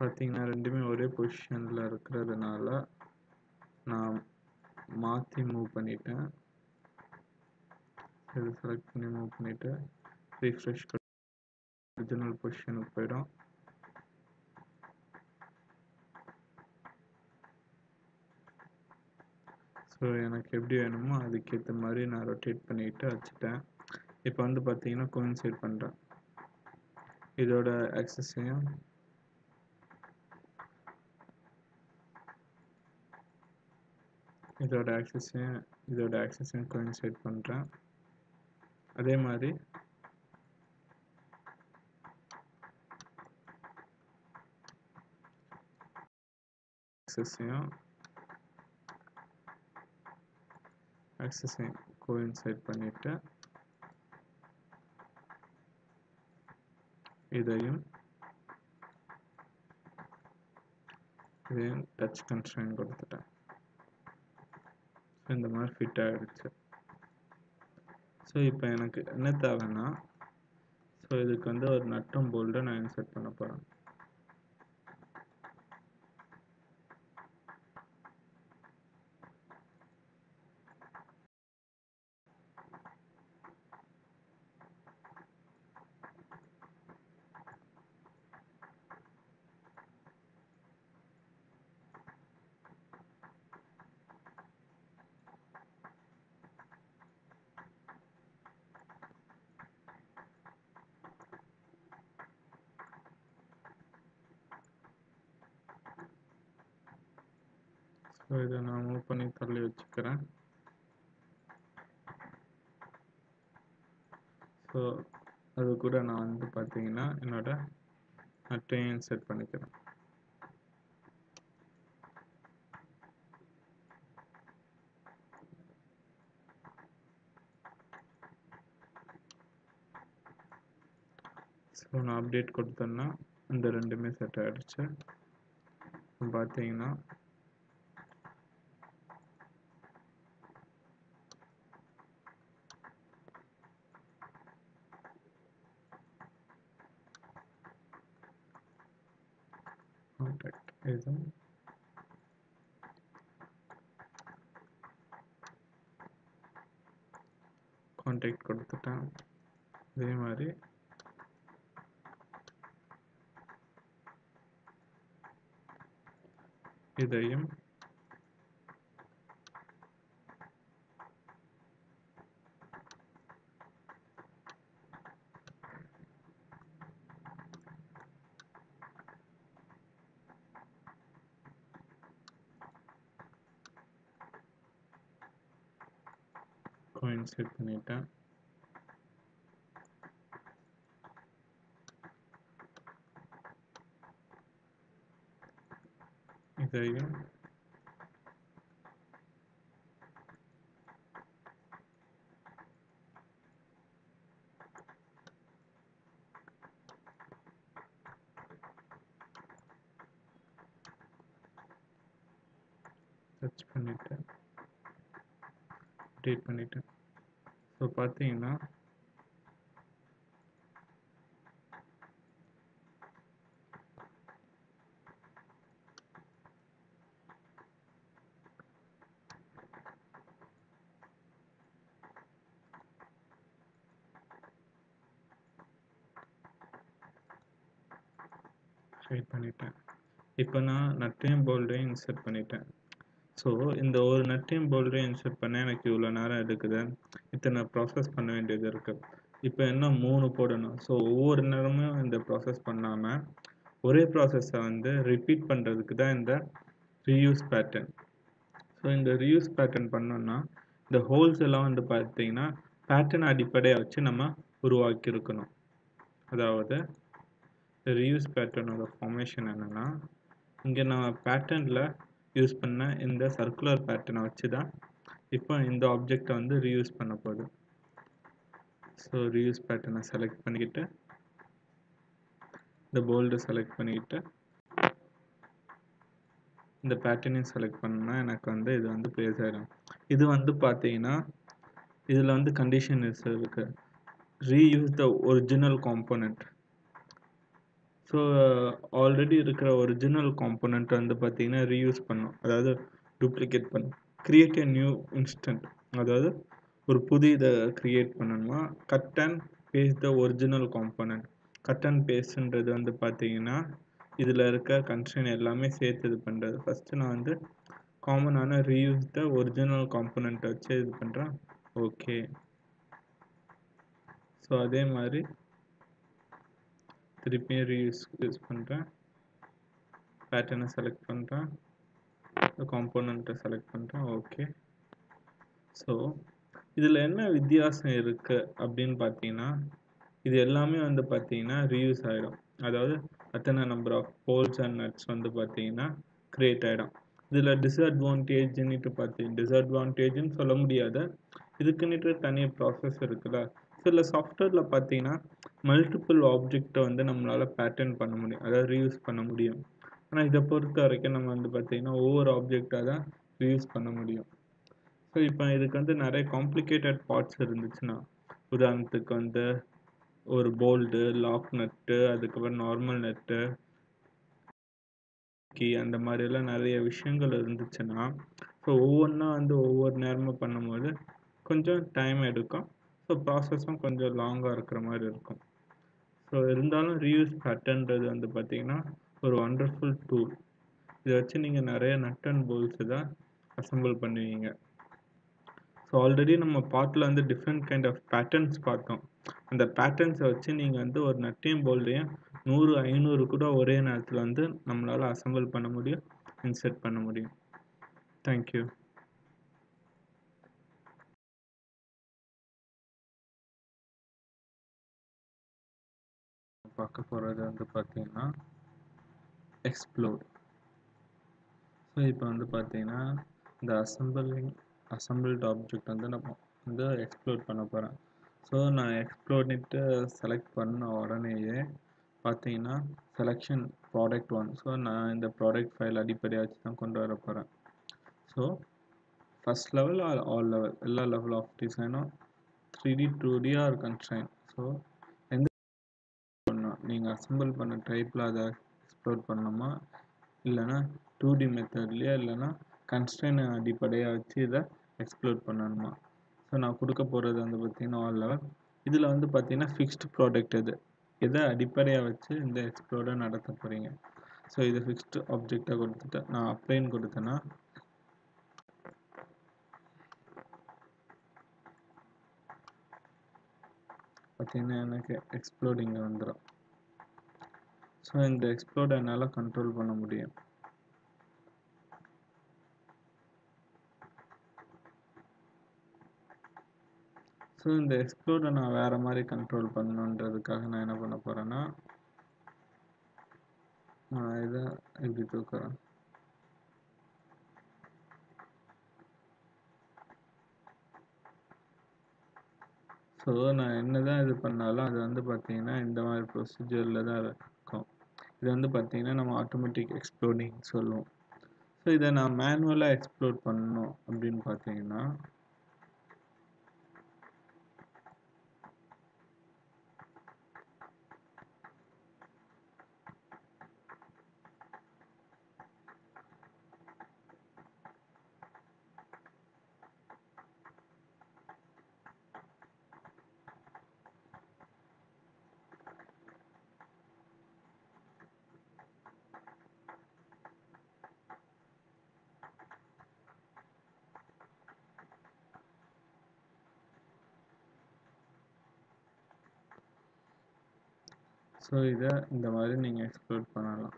பார்த்தீங்கன்னா ரெண்டுமே ஒரே பொசிஷனில் இருக்கிறதுனால நான் மாற்றி மூவ் பண்ணிட்டேன். இது செலக்ட் பண்ணி மூவ் பண்ணிவிட்டு ரீஃப்ரெஷ் ஒரிஜினல் பொசிஷனுக்கு போயிடும். ஸோ எனக்கு எப்படி வேணுமோ அதுக்கேற்ற மாதிரி நான் ரொட்டேட் பண்ணிக்கிட்டு வச்சுட்டேன் இப்போ வந்து பார்த்தீங்கன்னா கோயின்சைட் பண்ணுறேன் இதோட ஆக்சஸையும் இதோட ஆக்சஸையும் இதோட ஆக்சஸையும் கோயின்சைட் பண்ணுறேன் அதே மாதிரி ஆக்சஸையும் ஆக்சஸையும் கோயின்சைட் பண்ணிவிட்டு இதையும் இதையும் டச் கன்ஸ்ட்ரெயின் கொடுத்துட்டேன். இந்த மாதிரி ஃபிட் ஆகிடுச்சு ஸோ இப்போ எனக்கு என்ன தேவைன்னா ஸோ இதுக்கு வந்து ஒரு நட்டம் போல்டை நான் இன்சர்ட் பண்ண போகிறேன் ஸோ இதை நான் மூவ் பண்ணி தள்ளி வச்சுக்கிறேன். ஸோ அது கூட நான் வந்து பார்த்தீங்கன்னா என்னோட அட்டையும் செட் பண்ணிக்கிறேன். ஸோ நான் அப்டேட் கொடுத்தேன்னா இந்த ரெண்டுமே செட் ஆகிடுச்சு பார்த்தீங்கன்னா கான்டாக்ட் இது கான்டாக்ட் கொடுத்துட்டேன் இதே மாதிரி இதையும் கோயின்சைட் பண்ணிட்டேன் இதையும் டச் பண்ணிட்டேன் அப்டேட் பண்ணிட்டேன் ஸோ பார்த்தீங்கன்னா ஹைட் பண்ணிட்டேன் இப்போ நான் நட்டையும் போல்டையும் இன்சர்ட் பண்ணிட்டேன். ஸோ இந்த ஒரு நட்டையும் போல்டையும் இன்சர்ட் பண்ண எனக்கு இவ்வளோ நேரம் எடுக்குது. இத்தனை ப்ராசஸ் பண்ண வேண்டியது இருக்குது இப்போ என்ன மூணு போடணும்? ஸோ ஒவ்வொரு நேரமும் இந்த ப்ராசஸ் பண்ணாமல் ஒரே ப்ராசஸை வந்து ரிப்பீட் பண்ணுறதுக்கு தான் இந்த ரீயூஸ் பேட்டர்ன் ஸோ இந்த ரீயூஸ் பேட்டர்ன் பண்ணோன்னா இந்த ஹோல்ஸ் எல்லாம் வந்து பார்த்தீங்கன்னா பேட்டர்ன் அடிப்படையாக வச்சு நம்ம உருவாக்கியிருக்கணும். அதாவது ரியூஸ் பேட்டர்னோட ஃபார்மேஷன் என்னென்னா இங்கே நான் பேட்டர்னில் யூஸ் பண்ண இந்த சர்க்குலர் பேட்டர்னை வச்சு தான் இப்போ இந்த ஆப்ஜெக்டை வந்து ரீயூஸ் பண்ண போகுது. ஸோ ரீயூஸ் பேட்டர்னை செலக்ட் பண்ணிக்கிட்டு இந்த போல்டு செலக்ட் பண்ணிக்கிட்டு இந்த பேட்டர்னையும் செலக்ட் பண்ணால் எனக்கு வந்து இது வந்து ப்ளேஸ் ஆகிடும் இது வந்து பார்த்தீங்கன்னா இதில் வந்து கண்டிஷன் இருக்குது reuse the original component so already இருக்கிற ஒரிஜினல் காம்போனண்ட் வந்து பார்த்திங்கன்னா ரீயூஸ் பண்ணும். அதாவது டூப்ளிகேட் பண்ணும். கிரியேட் எ நியூ இன்ஸ்டன்ட் அதாவது ஒரு புது இதை க்ரியேட் பண்ணணுமா cut and paste the original component cut and பேஸ்ட்ன்றது வந்து பார்த்தீங்கன்னா இதில் இருக்க கன்ஸ்டன் எல்லாமே சேர்த்து இது பண்ணுறது ஃபஸ்ட்டு நான் வந்து காமனான ரீயூஸ் த ஒரிஜினல் காம்போனண்ட்டை வச்சு இது பண்ணுறேன் ஓகே ஸோ அதே மாதிரி திருப்பியும் ரீயூஸ் யூஸ் பண்ணுறேன் பேட்டர்னை செலக்ட் பண்ணுறேன் காம்போனண்ட்டை செலக்ட் பண்ணுறேன் ஓகே ஸோ இதில் என்ன வித்தியாசம் இருக்குது அப்படின்னு பார்த்தீங்கன்னா இது எல்லாமே வந்து பார்த்தீங்கன்னா ரீயூஸ் ஆகிடும் அதாவது அத்தனை number of bolts and nuts வந்து பார்த்தீங்கன்னா க்ரியேட் ஆகிடும் இதில் டிஸ்அட்வான்டேஜ்னுட்டு பார்த்தீங்க டிஸ்அட்வான்டேஜ்னு சொல்ல முடியாத இதுக்குன்னுட்டு தனி ப்ராசஸ் இருக்குல்ல சில சாஃப்ட்வேரில் பார்த்தீங்கன்னா மல்டிபிள் ஆப்ஜெக்டை வந்து நம்மளால் பேட்டர்ன் பண்ண முடியும். அதாவது ரீயூஸ் பண்ண முடியும். ஆனால் இதை பொறுத்த வரைக்கும் நம்ம வந்து பார்த்தீங்கன்னா ஒவ்வொரு ஆப்ஜெக்டாக தான் ரீயூஸ் பண்ண முடியும். ஸோ இப்போ இதுக்கு வந்து நிறைய காம்ப்ளிகேட்டட் பார்ட்ஸ் இருந்துச்சுன்னா உதாரணத்துக்கு வந்து ஒரு போல்டு லாக் நட்டு அதுக்கப்புறம் நார்மல் நட்டு கீ அந்த மாதிரிலாம் நிறைய விஷயங்கள் இருந்துச்சுன்னா ஸோ ஒவ்வொன்றா வந்து ஒவ்வொரு நேரமும் பண்ணும்போது கொஞ்சம் டைம் எடுக்கும். ஸோ ப்ராசஸும் கொஞ்சம் லாங்காக இருக்கிற மாதிரி இருக்கும். ஸோ இருந்தாலும் ரீயூஸ் பேட்டர்ன்றது வந்து பார்த்திங்கன்னா ஒரு ஒண்டர்ஃபுல் டூல் இதை வச்சு நீங்கள் நிறைய நட் அண்ட் போல்ஸு தான் அசம்பிள் பண்ணுவீங்க. ஸோ ஆல்ரெடி நம்ம பாட்டில் வந்து டிஃப்ரெண்ட் கைண்ட் ஆஃப் பேட்டர்ன்ஸ் பார்த்தோம். அந்த பேட்டர்ன்ஸை வச்சு நீங்கள் வந்து ஒரு நட்டையும் போல்டையும் நூறு ஐநூறு கூட ஒரே நேரத்தில் வந்து நம்மளால் அசம்பிள் பண்ண முடியும் இன்செர்ட் பண்ண முடியும். தேங்க்யூ பார்க்க போகிறது வந்து பார்த்தீங்கன்னா எக்ஸ்ப்ளோர் ஸோ இப்போ வந்து பார்த்தீங்கன்னா இந்த அசம்பிளிங் அசம்பிள்ட் ஆப்ஜெக்ட் வந்து நம்ம வந்து எக்ஸ்ப்ளோர் பண்ண போகிறேன் ஸோ நான் எக்ஸ்ப்ளோர்னிட்டு செலக்ட் பண்ண உடனேயே பார்த்தீங்கன்னா செலெக்ஷன் ப்ராடக்ட் ஒன் ஸோ நான் இந்த ப்ராடக்ட் ஃபைல் அடிப்படையாக வச்சு தான் கொண்டு வர போகிறேன் so first level all all level எல்லா லெவல் ஆஃப் டிசைனும் three D two D or constrain so நீங்கள் அசம்பிள் பண்ண டைப்பில் அதை எக்ஸ்ப்ளோர் பண்ணணுமா? இல்லைன்னா டூ டி மெத்தட்லேயே இல்லைன்னா கன்ஸ்டன் அடிப்படையாக வச்சு இதை எக்ஸ்ப்ளோர் பண்ணணுமா? ஸோ நான் கொடுக்க போகிறது வந்து பார்த்திங்கன்னா ஆல் லெவல் இதில் வந்து பார்த்திங்கன்னா ஃபிக்ஸ்டு ப்ராடக்ட் இது. எதை அடிப்படையாக வச்சு இந்த எக்ஸ்ப்ளோரை நடத்த போகிறீங்க ஸோ இது ஃபிக்ஸ்டு ஆப்ஜெக்டாக கொடுத்துட்டு நான் அப்ளைன்னு கொடுத்தேன்னா பார்த்தீங்கன்னா எனக்கு எக்ஸ்ப்ளோர் வந்துடும் ஸோ இந்த எக்ஸ்ப்ளோர் என்னால் கண்ட்ரோல் பண்ண முடியும். ஸோ இந்த எக்ஸ்ப்ளோரை நான் வேறு மாதிரி கண்ட்ரோல் பண்ணணுன்றதுக்காக நான் என்ன பண்ண போகிறேன்னா நான் இதை இப்படி தூக்குறேன். ஸோ நான் என்ன தான் இது பண்ணாலும் அது வந்து பார்த்தீங்கன்னா இந்த மாதிரி ப்ரொசீஜரில் தான் இது வந்து பார்த்தீங்கன்னா நம்ம ஆட்டோமேட்டிக் எக்ஸ்ப்ளோடிங் சொல்லுவோம். ஸோ இதை நான் மேனுவலாக எக்ஸ்ப்ளோர் பண்ணணும் அப்படின்னு பார்த்தீங்கன்னா ஸோ இதை இந்த மாதிரி நீங்கள் எக்ஸ்ப்ளோர் பண்ணலாம்.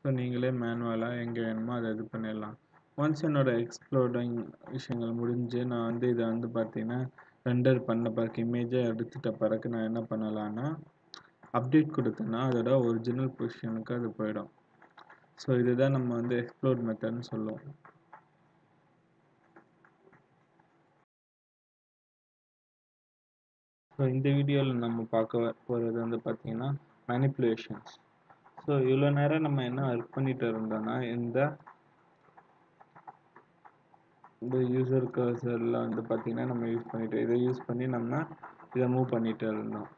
ஸோ நீங்களே மேனுவலாக எங்கே வேணுமோ அதை இது பண்ணிடலாம். ஒன்ஸ் என்னோடய எக்ஸ்ப்ளோரிங் விஷயங்கள் முடிஞ்சு நான் வந்து இதை வந்து பார்த்தீங்கன்னா ரெண்டர் பண்ண பிறகு இமேஜை எடுத்துட்ட பிறகு நான் என்ன பண்ணலான்னா அப்டேட் கொடுத்தேன்னா அதோட ஒரிஜினல் பொசிஷனுக்கு அது போயிடும். ஸோ இதுதான் நம்ம வந்து எக்ஸ்ப்ளோர் மெத்தட்னு சொல்லுவோம். ஸோ இந்த வீடியோவில் நம்ம பார்க்க போகிறது வந்து பார்த்திங்கன்னா மேனிப்புலேஷன்ஸ் ஸோ இவ்வளோ நேரம் நம்ம என்ன ஒர்க் பண்ணிட்டு இருந்தோம்னா இந்த இந்த யூசர் கர்சர்லாம் வந்து பார்த்திங்கன்னா நம்ம யூஸ் பண்ணிட்டு இதை யூஸ் பண்ணி நம்ம இதை மூவ் பண்ணிட்டு இருந்தோம்.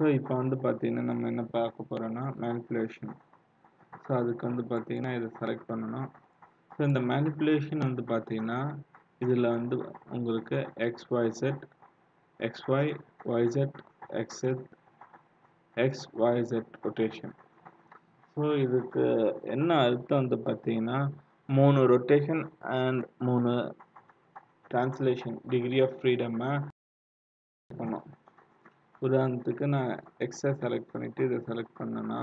ஸோ இப்போ வந்து பார்த்தீங்கன்னா நம்ம என்ன பார்க்க போகிறோன்னா மேனிப்புலேஷன் ஸோ அதுக்கு வந்து பார்த்திங்கன்னா இதை செலக்ட் பண்ணணும். ஸோ இந்த மேனிப்புலேஷன் வந்து பார்த்தீங்கன்னா இதில் வந்து உங்களுக்கு x y z xy yz axis x yz rotation so இதுக்கு என்ன அர்த்தம் வந்து பார்த்தீங்கன்னா மூணு ரொட்டேஷன் அண்ட் மூணு டிரான்ஸ்லேஷன் டிகிரி ஆஃப் ஃப்ரீடம்மை பண்ணோம் உதாரணத்துக்கு நான் எக்ஸை செலக்ட் பண்ணிவிட்டு இதை செலக்ட் பண்ணேன்னா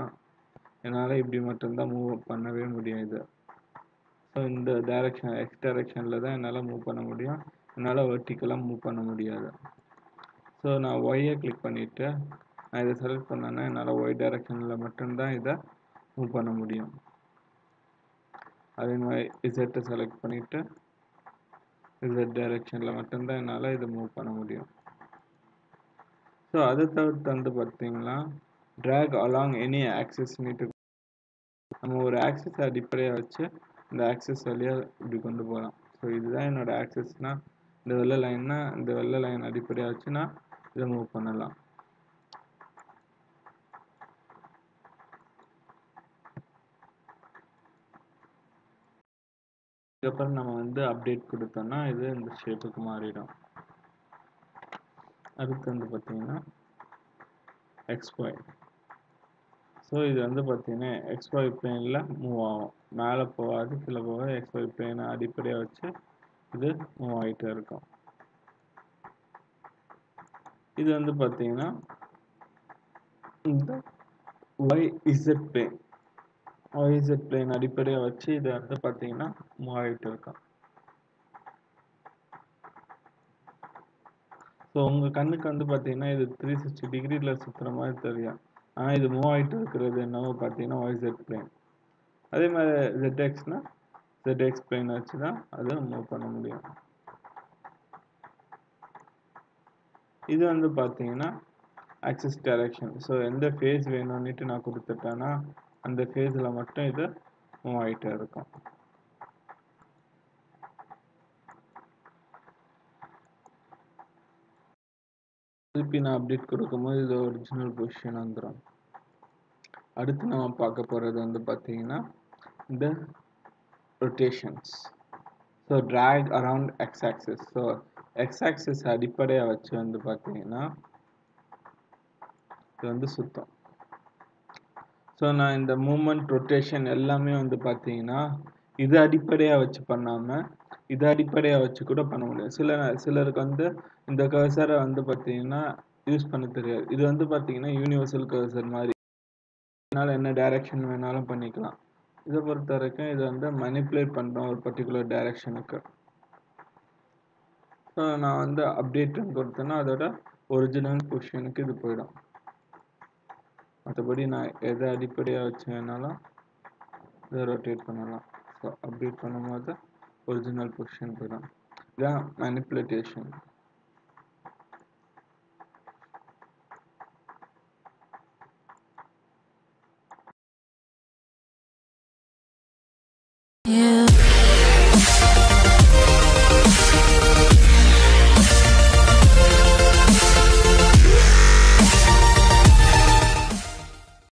என்னால் இப்படி மட்டும்தான் மூவ் பண்ணவே முடியாது ஸோ இந்த டைரக்ஷன் எக்ஸ் டைரக்ஷனில் தான் என்னால் மூவ் பண்ண முடியும். என்னால் வெர்டிக்கலாக மூவ் பண்ண முடியாது. ஸோ நான் ஒய்யை கிளிக் பண்ணிவிட்டு நான் இதை செலக்ட் பண்ணேன்னா என்னால் ஒய் டைரக்ஷனில் மட்டும்தான் இதை மூவ் பண்ண முடியும். அதே மாதிரி இசட்டை செலக்ட் பண்ணிவிட்டு இசட் டைரக்ஷனில் மட்டும்தான் என்னால் இதை மூவ் பண்ண முடியும். ஸோ அதை தவிர்த்து வந்து பார்த்தீங்கன்னா ட்ராக் அலாங் எனி ஆக்சஸ் நீட்டு நம்ம ஒரு ஆக்சஸ் அடிப்படையாக வச்சு இந்த ஆக்சஸ் வழியாக இப்படி கொண்டு போகலாம். ஸோ இதுதான் என்னோட ஆக்சஸ்னால் இந்த வெள்ளை லைன்னா இந்த வெள்ளை லைன் அடிப்படையாக வச்சுன்னா நான் ரிமூவ் பண்ணலாம். இதுக்கப்புறம் நம்ம வந்து அப்டேட் கொடுத்தோம்னா இது இந்த ஷேப்புக்கு மாறிடும். அடுத்து வந்து பார்த்தீங்கன்னா எக்ஸ்ஒய் ஸோ இது வந்து பார்த்தீங்கன்னா எக்ஸ்ஒய் பிளேனில் மூவ் ஆகும். மேலே போகாது கீழே போகாது எக்ஸ்ஒய் பிளேனை அடிப்படையாக வச்சு இது மூவ் ஆகிட்டே இருக்கும். இது வந்து பார்த்தீங்கன்னா இந்த y z plane y z plane அடிப்படையாக வச்சு இதை வந்து பார்த்தீங்கன்னா மூவ் ஆகிட்டு ஸோ உங்கள் கண்ணுக்கு வந்து பார்த்தீங்கன்னா இது த்ரீ சிக்ஸ்டி டிகிரியில் சுற்றுற மாதிரி தெரியும். ஆனால் இது மூவ் ஆகிட்டு இருக்கிறது என்னவோ பார்த்தீங்கன்னா ஒய்செட் பிளேன் அதே மாதிரி ஜெட் எக்ஸ்னால் ஜெட் எக்ஸ் பிளேன் வச்சு தான் அதை மூவ் பண்ண முடியும். இது வந்து பார்த்தீங்கன்னா ஆக்சிஸ் டைரக்ஷன் ஸோ எந்த ஃபேஸ் வேணும்னுட்டு நான் கொடுத்துட்டேன்னா அந்த ஃபேஸில் மட்டும் இது மூவ் ஆகிட்டே இருக்கும். திருப்பி நான் அப்டேட் கொடுக்கும்போது இது ஒரிஜினல் பொசிஷன் வந்துடும் அடுத்து நம்ம பார்க்க போகிறது வந்து பார்த்தீங்கன்னா இந்த rotations so track around x axis so x axis அடிப்படையாக வச்சு வந்து பார்த்தீங்கன்னா இது வந்து சுத்தம். ஸோ நான் இந்த மூமெண்ட் ரொட்டேஷன் எல்லாமே வந்து பார்த்தீங்கன்னா இது அடிப்படையாக வச்சு பண்ணாமல் இது அடிப்படையாக வச்சு கூட பண்ண முடியும் சில சிலருக்கு வந்து இந்த கர்சரை வந்து பார்த்தீங்கன்னா யூஸ் பண்ண தெரியாது. இது வந்து பார்த்தீங்கன்னா யூனிவர்சல் கர்சர் மாதிரி. அதனால் என்ன டைரக்ஷன் வேணாலும் பண்ணிக்கலாம். இதை பொறுத்த வரைக்கும் இதை வந்து மனிப்புலேட் பண்ணுறோம் ஒரு பர்டிகுலர் டைரக்ஷனுக்கு நான் வந்து அப்டேட்னு கொடுத்தேன்னா அதோட ஒரிஜினல் பொசிஷனுக்கு இது போயிடும். மற்றபடி நான் எதை அடிப்படையாக வச்சு வேணாலும் இதை ரொட்டேட் பண்ணலாம். ஸோ அப்டேட் பண்ணும்போது ஒரிஜினல் பொசிஷன் போயிடும். இதான் மேனிப்புலேட்டேஷன் Yeah.